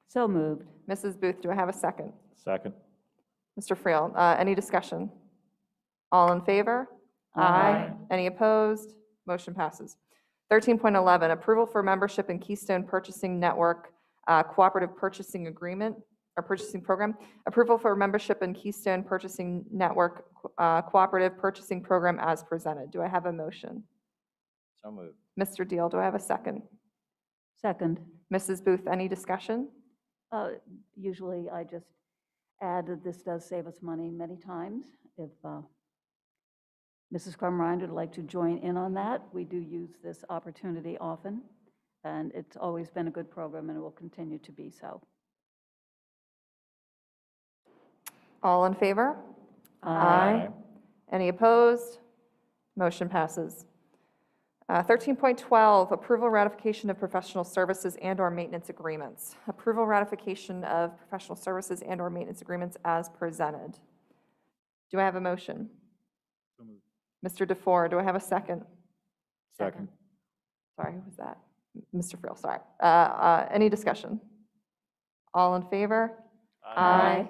So moved. Mrs. Booth, do I have a second? Second. Mr. Friel, uh, any discussion? All in favor? Aye. Any opposed? Motion passes. 13.11, approval for membership in Keystone Purchasing Network uh, Cooperative Purchasing Agreement, or Purchasing Program. Approval for membership in Keystone Purchasing Network uh, Cooperative Purchasing Program as presented. Do I have a motion? So moved. Mr. Deal, do I have a second? Second. Mrs. Booth, any discussion? Uh, Usually, I just add that this does save us money many times. If uh, Mrs. Crumrine would like to join in on that, we do use this opportunity often, and it's always been a good program and it will continue to be so. All in favor? Aye. Any opposed? Motion passes. Uh, 13.12, approval ratification of professional services and/or maintenance agreements. Approval ratification of professional services and/or maintenance agreements as presented. Do I have a motion? So moved. Mr. DeFore, do I have a second? Second. Sorry, who was that? M- Mr. Friel, sorry. Uh, uh, Any discussion? All in favor? Aye.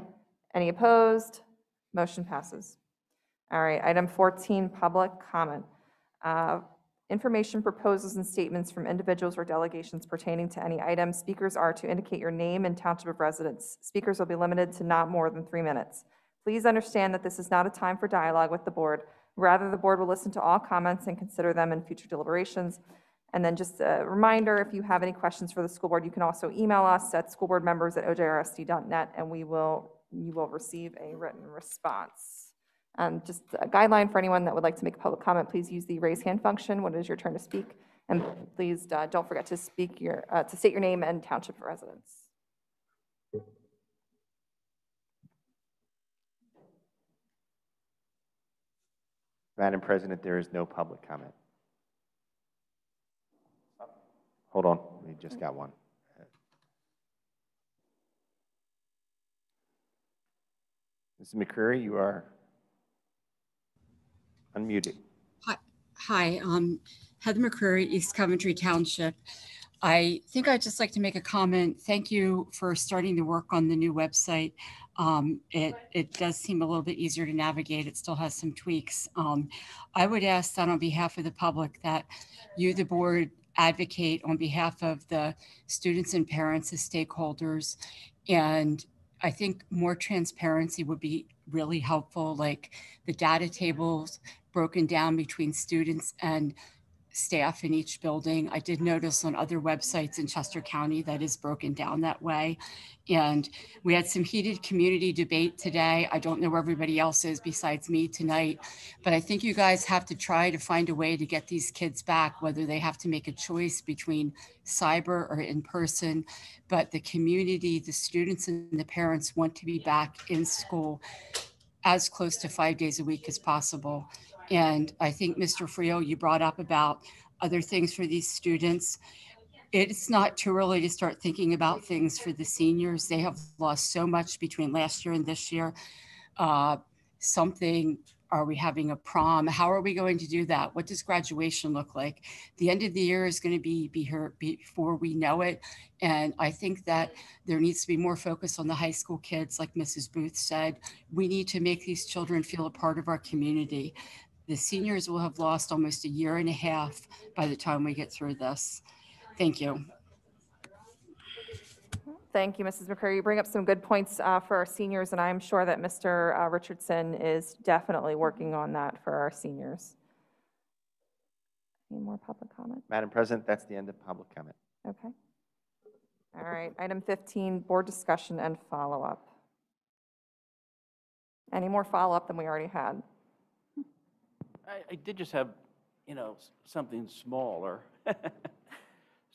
Any opposed? Motion passes. All right, item 14, public comment. Uh, Information, proposals, and statements from individuals or delegations pertaining to any item. Speakers are to indicate your name and township of residence. Speakers will be limited to not more than three minutes. Please understand that this is not a time for dialogue with the board. Rather, the board will listen to all comments and consider them in future deliberations. And then just a reminder, if you have any questions for the school board, you can also email us at schoolboardmembers@ojrsd.net, and we will, you will receive a written response. Um, Just a guideline for anyone that would like to make a public comment, please use the raise hand function when it is your turn to speak. And please uh, don't forget to speak your, uh, to state your name and township residence. Madam President, there is no public comment. Hold on, we just got one. Mrs. McCreary, you are unmuted. Hi, hi, um, Heather McCreary, East Coventry Township. I think I'd just like to make a comment. Thank you for starting the work on the new website. Um, it, it does seem a little bit easier to navigate. It still has some tweaks. Um, I would ask that on behalf of the public that you, the board, advocate on behalf of the students and parents as stakeholders. And I think more transparency would be really helpful, like the data tables broken down between students and staff in each building. I did notice on other websites in Chester County that is broken down that way. And we had some heated community debate today. I don't know where everybody else is besides me tonight, but I think you guys have to try to find a way to get these kids back, whether they have to make a choice between cyber or in person. But the community, the students and the parents want to be back in school as close to five days a week as possible. And I think, Mr. Friel, you brought up about other things for these students. It's not too early to start thinking about things for the seniors. They have lost so much between last year and this year. Uh, something, are we having a prom? How are we going to do that? What does graduation look like? The end of the year is going to be, be here before we know it. And I think that there needs to be more focus on the high school kids, like Mrs. Booth said. We need to make these children feel a part of our community. The seniors will have lost almost a year and a half by the time we get through this. Thank you. Thank you, Mrs. McCreary. You bring up some good points uh, for our seniors, and I'm sure that Mr. uh, Richardson is definitely working on that for our seniors. Any more public comment? Madam President, that's the end of public comment. Okay. All right, item 15, board discussion and follow-up. Any more follow-up than we already had? I, I did just have, you know, s- something smaller. *laughs*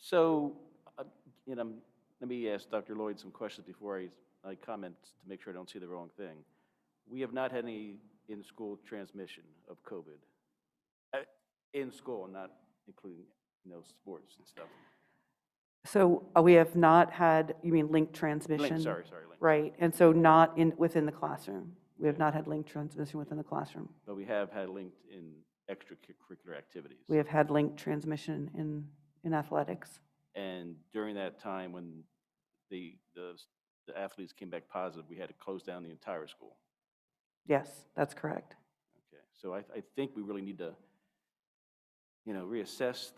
So uh, you know, let me ask Dr. Lloyd some questions before I, I comment to make sure I don't see the wrong thing. We have not had any in-school transmission of COVID. Uh, In school, not including, you know, sports and stuff. So uh, we have not had, you mean link transmission? sorry, sorry, link. Right, and so not in, within the classroom. We have not had link transmission within the classroom. But we have had linked in extracurricular activities. We have had link transmission in, in athletics. And during that time, when the, the, the athletes came back positive, we had to close down the entire school. Yes, that's correct. Okay, so I, I think we really need to, you know, reassess,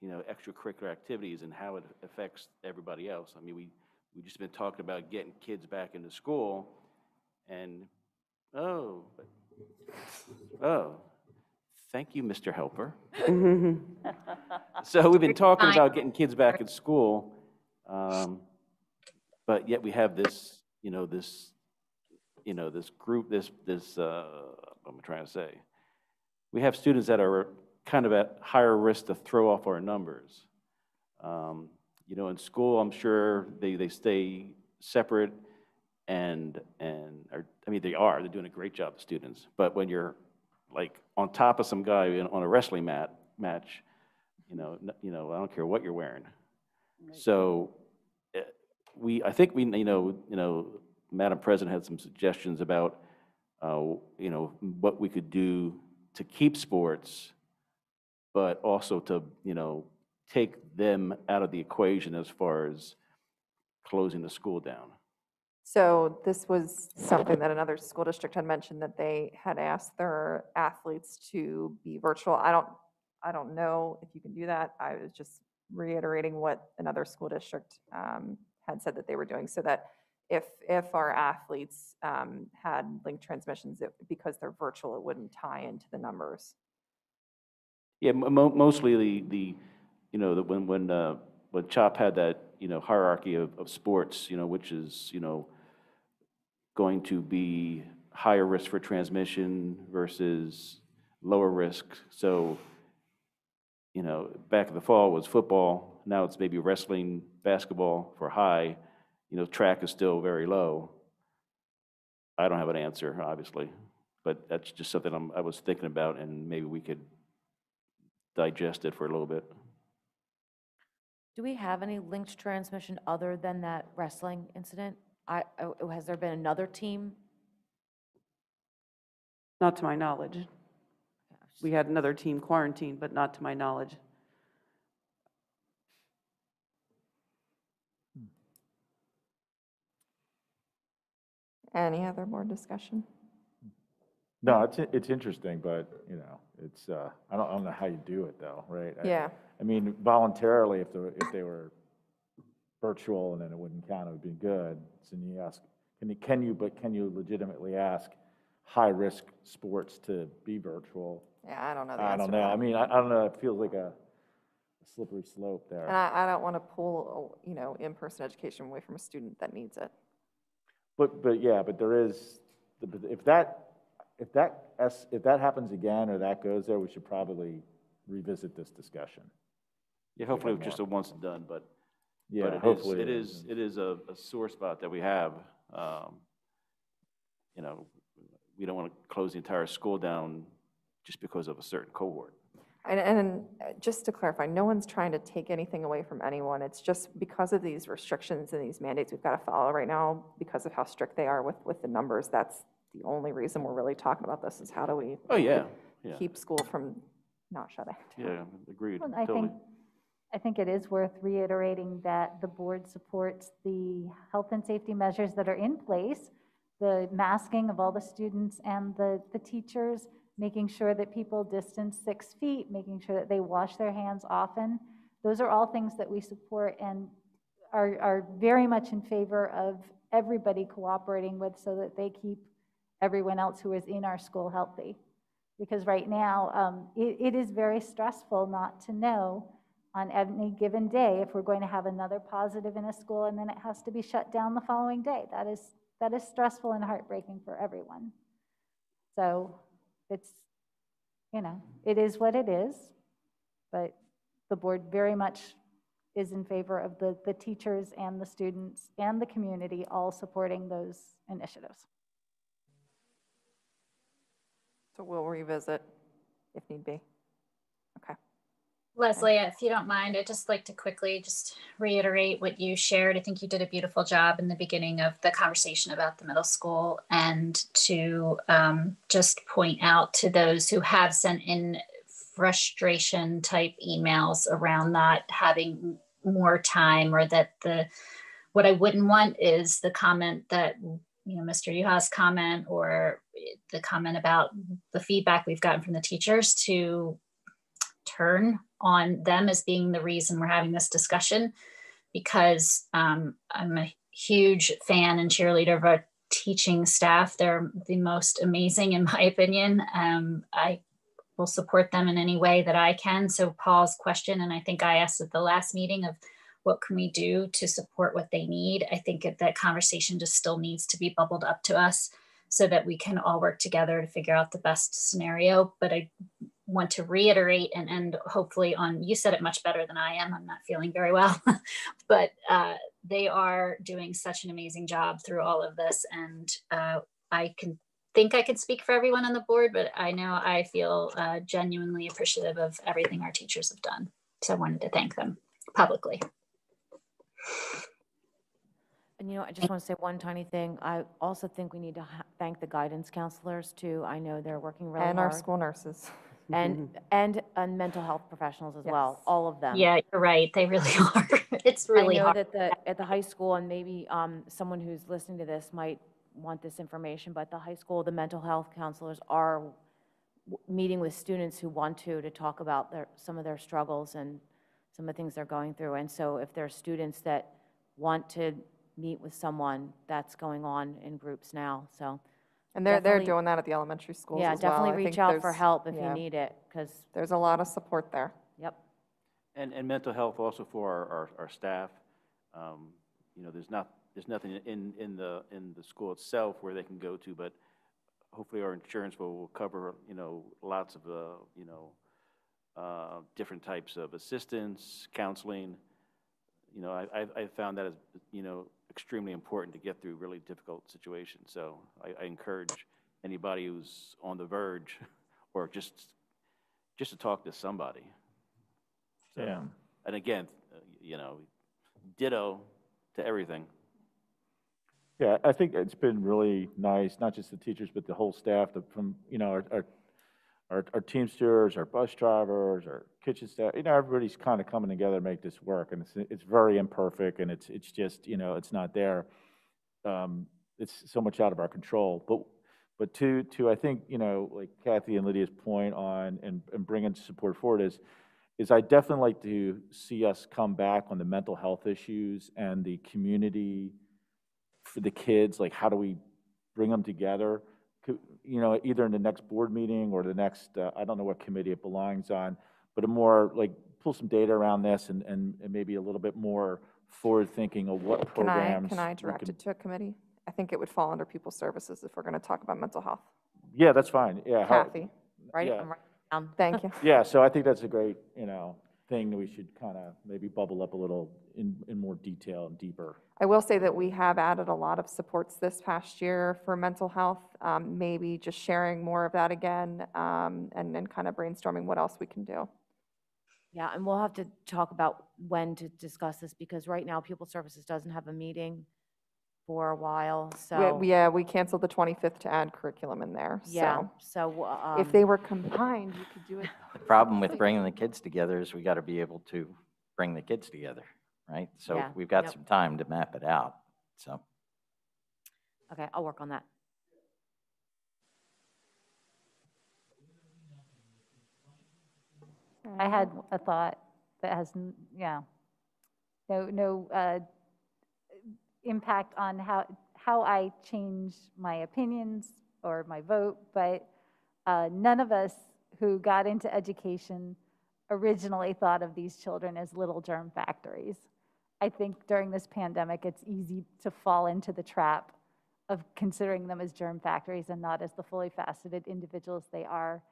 you know, extracurricular activities and how it affects everybody else. I mean, we, we just been talking about getting kids back into school and, oh, oh, thank you, Mr. Helper. *laughs* So we've been talking about getting kids back in school, um, but yet we have this, you know, this, you know, this group, this, this, uh, what am I trying to say? We have students that are kind of at higher risk to throw off our numbers. Um, You know, in school, I'm sure they, they stay separate and, and, are, I mean, they are, they're doing a great job, the students. But when you're like on top of some guy in- on a wrestling mat, match, you know, n- you know, I don't care what you're wearing. So eh, we, I think we, you know, you know, Madam President had some suggestions about, uh, you know, what we could do to keep sports, but also to, you know, take them out of the equation as far as closing the school down. So this was something that another school district had mentioned, that they had asked their athletes to be virtual. I don't, I don't know if you can do that. I was just reiterating what another school district um, had said that they were doing, so that if, if our athletes um, had link transmissions, it- because they're virtual, it wouldn't tie into the numbers. Yeah, mo- mo- mostly the, the, you know, that when, when, uh, when CHOP had that, you know, hierarchy of, of sports, you know, which is, you know, going to be higher risk for transmission versus lower risk. So, you know, back in the fall was football, now it's maybe wrestling, basketball for high. You know, track is still very low. I don't have an answer, obviously, but that's just something I'm, I was thinking about, and maybe we could digest it for a little bit. Do we have any linked transmission other than that wrestling incident? I, oh, has there been another team? Not to my knowledge. We had another team quarantined, but not to my knowledge. Any other board discussion? No, it's, it's interesting, but, you know, it's, uh, I don't, I don't know how you do it though, right? I- Yeah. I mean, voluntarily, if they, were- if they were virtual and then it wouldn't count, it would be good. So you ask, can you, can you, but can you legitimately ask high-risk sports to be virtual? Yeah, I don't know the I don't know. I mean, I, I don't know, it feels like a slippery slope And there. I, I don't want to pull, you know, in-person education away from a student that needs it. But, but yeah, but there is, if that, if that, es- if that happens again or that goes there, we should probably revisit this discussion. Yeah, hopefully have it's just a once and done, but, Yeah, but it is, hopefully it it is, it is a, a sore spot that we have. Um, You know, we don't want to close the entire school down just because of a certain cohort. And, and uh, just to clarify, no one's trying to take anything away from anyone. It's just because of these restrictions and these mandates we've got to follow right now, because of how strict they are with, with the numbers, that's the only reason we're really talking about this, is how do we Oh, yeah, yeah. keep school from not shutting down? Yeah, agreed, Well, I totally. think, I think it is worth reiterating that the board supports the health and safety measures that are in place, the masking of all the students and the, the teachers, making sure that people distance six feet, making sure that they wash their hands often. Those are all things that we support and are, are very much in favor of everybody cooperating with so that they keep everyone else who is in our school healthy. Because right now, um, it, it is very stressful not to know on any given day if we're going to have another positive in a school and then it has to be shut down the following day. That is, that is stressful and heartbreaking for everyone. So it's, you know, it is what it is, but the board very much is in favor of the, the teachers and the students and the community all supporting those initiatives. So we'll revisit if need be. Leslie, if you don't mind, I'd just like to quickly just reiterate what you shared. I think you did a beautiful job in the beginning of the conversation about the middle school and to um, just point out to those who have sent in frustration type emails around not having more time or that the, what I wouldn't want is the comment that, you know, Mr. Yuha's comment or the comment about the feedback we've gotten from the teachers to turn on them as being the reason we're having this discussion because um, I'm a huge fan and cheerleader of our teaching staff. They're the most amazing, in my *laughs* opinion. Um, I will support them in any way that I can. So Paul's question, and I think I asked at the last meeting of what can we do to support what they need? I think that that conversation just still needs to be bubbled up to us so that we can all work together to figure out the best scenario. But I want to reiterate and end hopefully on you said it much better than I am. I'm not feeling very well, *laughs* but uh, they are doing such an amazing job through all of this. And uh, I can think I can speak for everyone on the board, but I know I feel uh, genuinely appreciative of everything our teachers have done. So I wanted to thank them publicly. And you know, I just want to say one tiny thing. I also think we need to ha- thank the guidance counselors too. I know they're working really hard. And our school nurses. And, and, and mental health professionals as well, Yes. all of them. Yeah, you're right. They really *laughs* are. It's really I know hard. that the, at the high school, and maybe um, someone who's listening to this might want this information, but the high school, the mental health counselors are w- meeting with students who want to, to talk about their, some of their struggles and some of the things they're going through. And so if there are students that want to meet with someone, that's going on in groups now, so. And they're, they're definitely- doing that at the elementary schools Yeah, as well. definitely I reach think out for there's- help if you yeah, need it, because, There's a lot of support there. yep. And, and mental health also for our, our, our staff. Um, You know, there's not, there's nothing in, in the, in the school itself where they can go to, but hopefully our insurance will, will cover, you know, lots of, uh, you know, uh, different types of assistance, counseling. You know, I, I, I found that as, you know, extremely important to get through really difficult situations. So I, I encourage anybody who's on the verge *laughs* or just, just to talk to somebody. So, Yeah. And again, uh, you know, ditto to everything. Yeah, I think it's been really nice, not just the teachers, but the whole staff, the, from, you know, our, our, our, our Teamsters, our bus drivers, our kitchen staff, you know, everybody's kind of coming together to make this work, and it's, it's very imperfect, and it's, it's just, you know, it's not there. Um, it's so much out of our control, but, but to, to, I think, you know, like Kathy and Lydia's point on, and, and bringing support forward is, is I definitely like to see us come back on the mental health issues and the community for the kids, like how do we bring them together? You know, either in the next board meeting or the next, uh, I don't know what committee it belongs on, but a more, like, pull some data around this and, and and maybe a little bit more forward-thinking of what Can I, programs. can I we direct can- it to a committee? I think it would fall under pupil services if we're going to talk about mental health. Yeah, that's fine, yeah. how- Kathy, Right, Yeah. I'm writing it down. *laughs* thank you. Yeah, so I think that's a great, you know, thing that we should kind of maybe bubble up a little in, in more detail and deeper. I will say that we have added a lot of supports this past year for mental health. Um, Maybe just sharing more of that again um, and then kind of brainstorming what else we can do. Yeah, and we'll have to talk about when to discuss this, because right now, Pupil Services doesn't have a meeting for a while, We- so. Yeah, we canceled the 25th to add curriculum in there, Yeah, so. so. um, If they were combined, you could do it. *laughs* The problem with bringing the kids together is we got to be able to bring the kids together, right? So Yeah, we've got yep. some time to map it out, so. Okay, I'll work on that. I had a thought that has, yeah, no, no uh, impact on how, how I change my opinions or my vote, but uh, none of us who got into education originally thought of these children as little germ factories. I think during this pandemic, it's easy to fall into the trap of considering them as germ factories and not as the fully faceted individuals they are.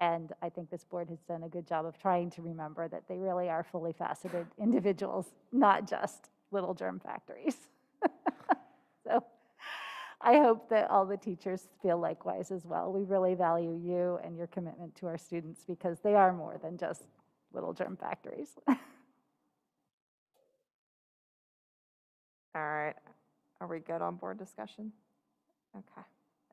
And I think this board has done a good job of trying to remember that they really are fully faceted individuals, not just little germ factories. *laughs* So I hope that all the teachers feel likewise as well. We really value you and your commitment to our students because they are more than just little germ factories. *laughs* All right, are we good on board discussion? Okay.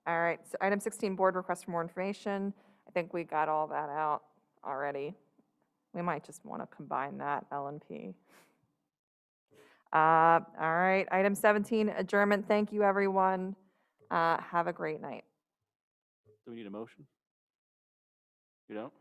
All right, so item 16, board request for more information. Think we got all that out already. We might just want to combine that, LMP. Uh, All right, item 17, adjournment. Thank you, everyone. Uh, Have a great night. Do we need a motion? You don't? Okay.